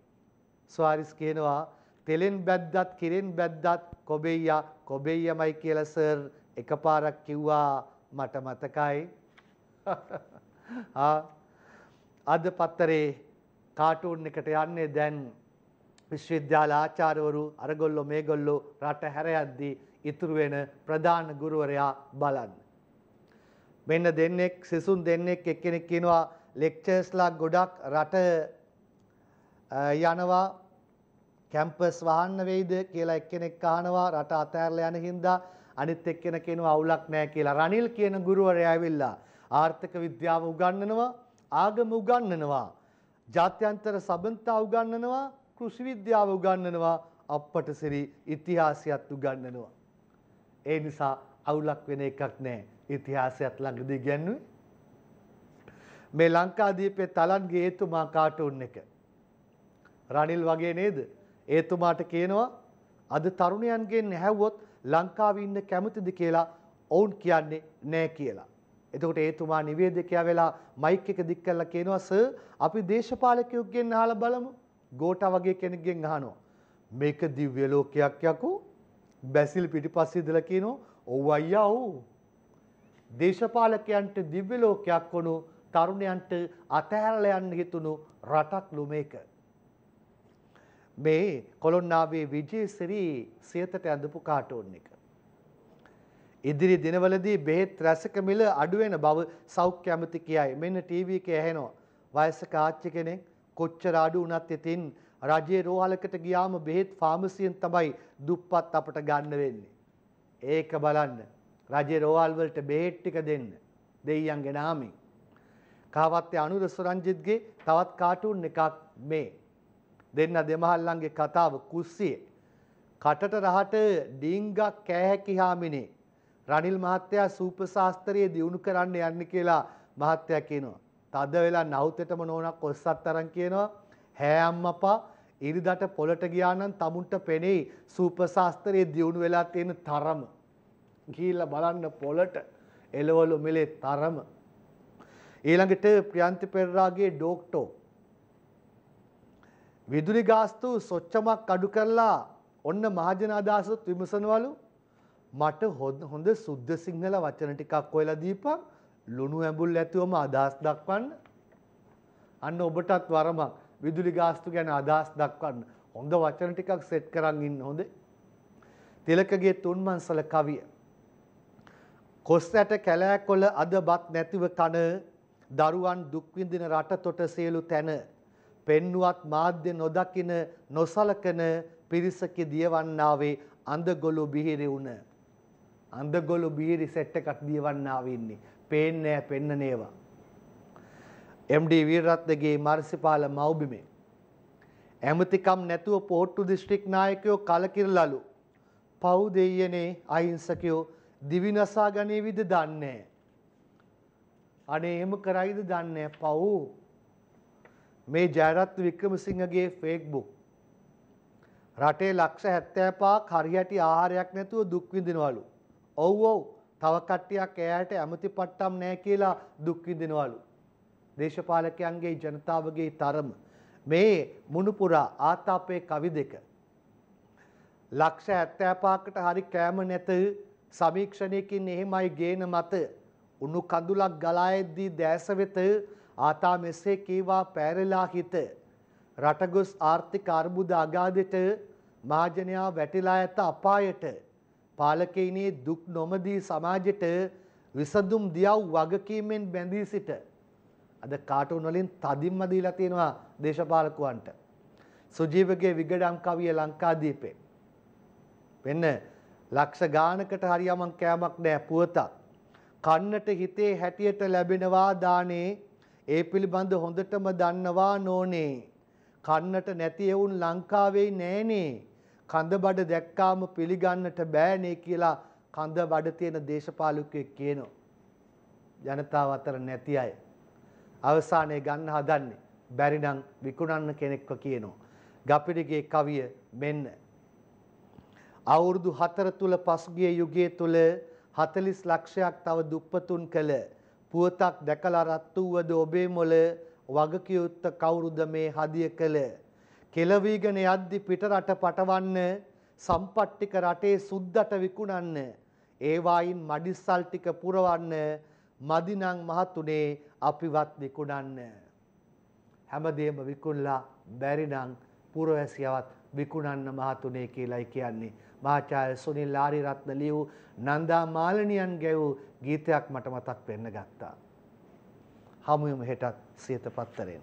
ස්වාරිස් කියනවා තෙලෙන් බැද්දත් කිරෙන් බැද්දත් කොබෙයියා කොබෙයියමයි කියලා සර් එකපාරක් කිව්වා මට මතකයි. අද පත්තරේ කාටූන් එකට යන්නේ දැන් විශ්වවිද්‍යාල ආචාර්යවරු අරගොල්ලෝ මේගොල්ලෝ රට හැර යද්දී ඉතුරු වෙන ප්‍රධාන ගුරුවරයා බලන්න. මෙන්න දෙන්නෙක් සිසුන් දෙන්නෙක් එක්කෙනෙක් කියනවා ලෙක්චර්ස්ලා ගොඩක් රට යනවා කැම්පස් වහන්න වෙයිද කියලා එක්කෙනෙක් අහනවා රට අතෑරලා යන හින්දා අනිත් එක්කෙනෙක් කියනවා අවුලක් නැහැ කියලා. රනිල් කියන ගුරුවරයා ඇවිල්ලා ආර්ථික විද්‍යාව උගන්වනවා, ආගම උගන්වනවා, ජාත්‍යන්තර සබන්තා උගන්වනවා, කෘෂි විද්‍යාව උගන්වනවා, අප්පට සිරි ඉතිහාසයත් උගන්වනවා. ඒ නිසා අවුලක් වෙන එකක් නැහැ. ඉතිහාසයත් ළඟදී ඉගෙනුවේ. මේ ලංකාදීපේ තලන්ගේ ඒතුමා කාටුන් එක. රනිල් වගේ නේද? ඒතුමාට කියනවා අද තරුණයන්ගෙන් ඇහැව්වොත් ලංකාවේ ඉන්න කැමතිද කියලා ඔවුන් කියන්නේ නෑ කියලා. එතකොට ඒතුමා නිවේදකයා වෙලා මයික් එක දික් කරලා කියනවා සර් අපි දේශපාලකයෙකුගෙන් අහලා බලමු. ගෝඨා වගේ කෙනෙක්ගෙන් අහනවා. මේක දිව්‍ය ලෝකයක් යකෝ. බැසිල් පිටිපස්සේ ඉඳලා කියනවා ඔව් අයියා ඔව්. දේශපාලකයන්ට දිව්‍ය ලෝකයක් වුණු තරුණයන්ට අතහැරලා යන්න හිතුණු රටක්ලු මේක. මේ කොළොන්නාවේ විජේසිරි සියතට ඇඳපු කාටෝන් එක. ඉදිරි දිනවලදී බෙහෙත් රැසක මිල අඩු වෙන බව සෞඛ්‍ය ඇමති කියයි. මෙන්න ටීවී එකේ ඇහෙනවා. වයසක ආච්චි කෙනෙක් කොච්චර අඩු වුණත් ඉතින් රජයේ රෝහලකට ගියාම බෙහෙත් ෆාමසියෙන් තමයි දුප්පත් අපට ගන්න වෙන්නේ. ඒක බලන්න. රජයේ රෝහල් වලට බෙහෙත් ටික දෙන්න. දෙයියන්ගේ නාමයෙන්. කාවත්තේ අනුර සුරංජිත්ගේ තවත් කාටුන් එකක් මේ. දෙන්න දෙමහල්ලන්ගේ කතාව කුස්සියේ. කටට රහට ඩීංගක් කෑහැකි හාමිනේ. රනිල් මහත්තයා සූප ශාස්ත්‍රයේ දියුණු කරන්න යන්න කියලා මහත්තයා කියනවා. තද වෙලා නවුතෙටම නෝනක් ඔස්සත් අරන් කියනවා. හෑ අම්මපා ඉරිදට පොලට ගියා නම් තමුන්ට පෙනෙයි සූප ශාස්ත්‍රයේ දියුණු වෙලා තියෙන තරම. ගිහිල්ලා බලන්න පොලට එළවලු මෙලේ තරම. ඊළඟට ප්‍රියන්ති පෙරරාගේ ඩෝක්ටෝ විදුලි ගාස්තු සොච්චමක් අඩු කරලා ඔන්න මහජන අදහසත් විමසනවලු මට හොඳ සුද්ධ සිංහල වචන ටිකක් හොයලා දීපන්. ලුණු ඇඹුල් ඇතුවම අදහස් දක්වන්න. අන්න ඔබටත් වරමක්. විදුලි ගාස්තු ගැන අදහස් දක්වන්න. හොඳ වචන ටිකක් සෙට් කරන් ඉන්න හොඳ. තිලකගේ තුන්මන්සල කවිය. කොස් ඇට කැලෑකොළ අද බත් නැතිව කන දරුවන් දුක්විඳින රට තොට සියලු තැන. පෙන්නුවත් මාධ්‍ය නොදකින නොසලකන පිරිසකි දියවන්නාවේ අඳගොළු බිහිරි වුණ අඳගොළු බිහිරි සෙට් එකක් දියවන්නාවේ ඉන්නේ පේන්නේ පෙන්නන ඒවා MD වීරරත්නගේ මර්සිපාල මව්බිමේ. ඇමතිකම් නැතුව පෝට්ටු දිස්ත්‍රික් නායකයෝ කලකිරලලු. පව් දෙයියනේ අහිංසකයෝ දිවිනසා ගනීවිද දන්නේ අනේ එහෙම කරයිද දන්නේ පව්. මේ ජයරත් වික්‍රමසිංහගේ ෆේක්බුක් රටේ ලක්ෂ 75ක් හරියටි ආහාරයක් නැතුව දුක් විඳිනවලු. ඔව් ඔව්. තව කට්ටියක් එයාට ඇමති පට්ටම් නැහැ කියලා දුක් විඳිනවලු. දේශපාලකයන්ගේ ජනතාවගේ තරම. මේ මුණුපුරා ආතාපේ කවි දෙක. ලක්ෂ 75කට හරි කෑම නැත සමීක්ෂණයකින් එහෙමයි ගේන මත. උණු කඳුලක් ගලා එද්දී දැස වෙත ආතා මෙසේ කීවා පෑරලා හිත. රටගොස් ආර්ථික අර්බුද අගාධයට මහජනයා වැටිලා ඇත අපායට. පාලකයිනේ දුක් නොමදී සමාජයට විසඳුම් දියව් වගකීමෙන් බැඳී සිට අද කාටුන් වලින් තදින්ම දීලා තියෙනවා දේශපාලකයන්ට සුජීවගේ විගඩම් කවිය ලංකාදීපේ වෙන්න ලක්ෂ ගානකට හරියමන් කෑමක් නෑ පුවතක් කන්නට හිතේ හැටියට ලැබෙනවා දානේ ඒ පිළිබඳ හොඳටම දන්නවා නෝනේ. කන්නට නැති එවුන් ලංකාවේ නෑනේ. කඳ බඩ දැක්කාම පිළිගන්නට බෑනේ කියලා කඳ බඩ තියෙන දේශපාලකයෙක් කියනවා. ජනතාව අතර නැති අය. අවසානයේ ගන්න හදන්නේ බැරි නම් විකුණන්න කෙනෙක්ව කියනවා. ගපිරිගේ කවිය මෙන්න. අවුරුදු 4 තුල පසුගිය යුගයේ තුල 40 ලක්ෂයක් තව දුප්පතුන් කළ පුවතක් දැකලා රත් වූවද ඔබේ මොළ වගකියුත්ත කවුරුද මේ හදිය කළ කෙලවීගෙන යද්දි පිටරට පටවන්න සම්පට්ටික රටේ සුද්දට විකුණන්න ඒවායින් මඩිස්සල් ටික පුරවන්න මදිනං මහතුනේ අපිවත් විකුණන්න හැමදේම විකුල්ලා බැරිනං පුරවැසියවත් විකුණන්න මහතුනේ කියලයි කියන්නේ මාචාය සුනිල් ආරිරත්න ලියූ නන්දා මාලනියන් ගැවූ ගීතයක් මට මතක් වෙන්න ගත්තා. හමුයම හෙටත් සියත පත්තරෙන්.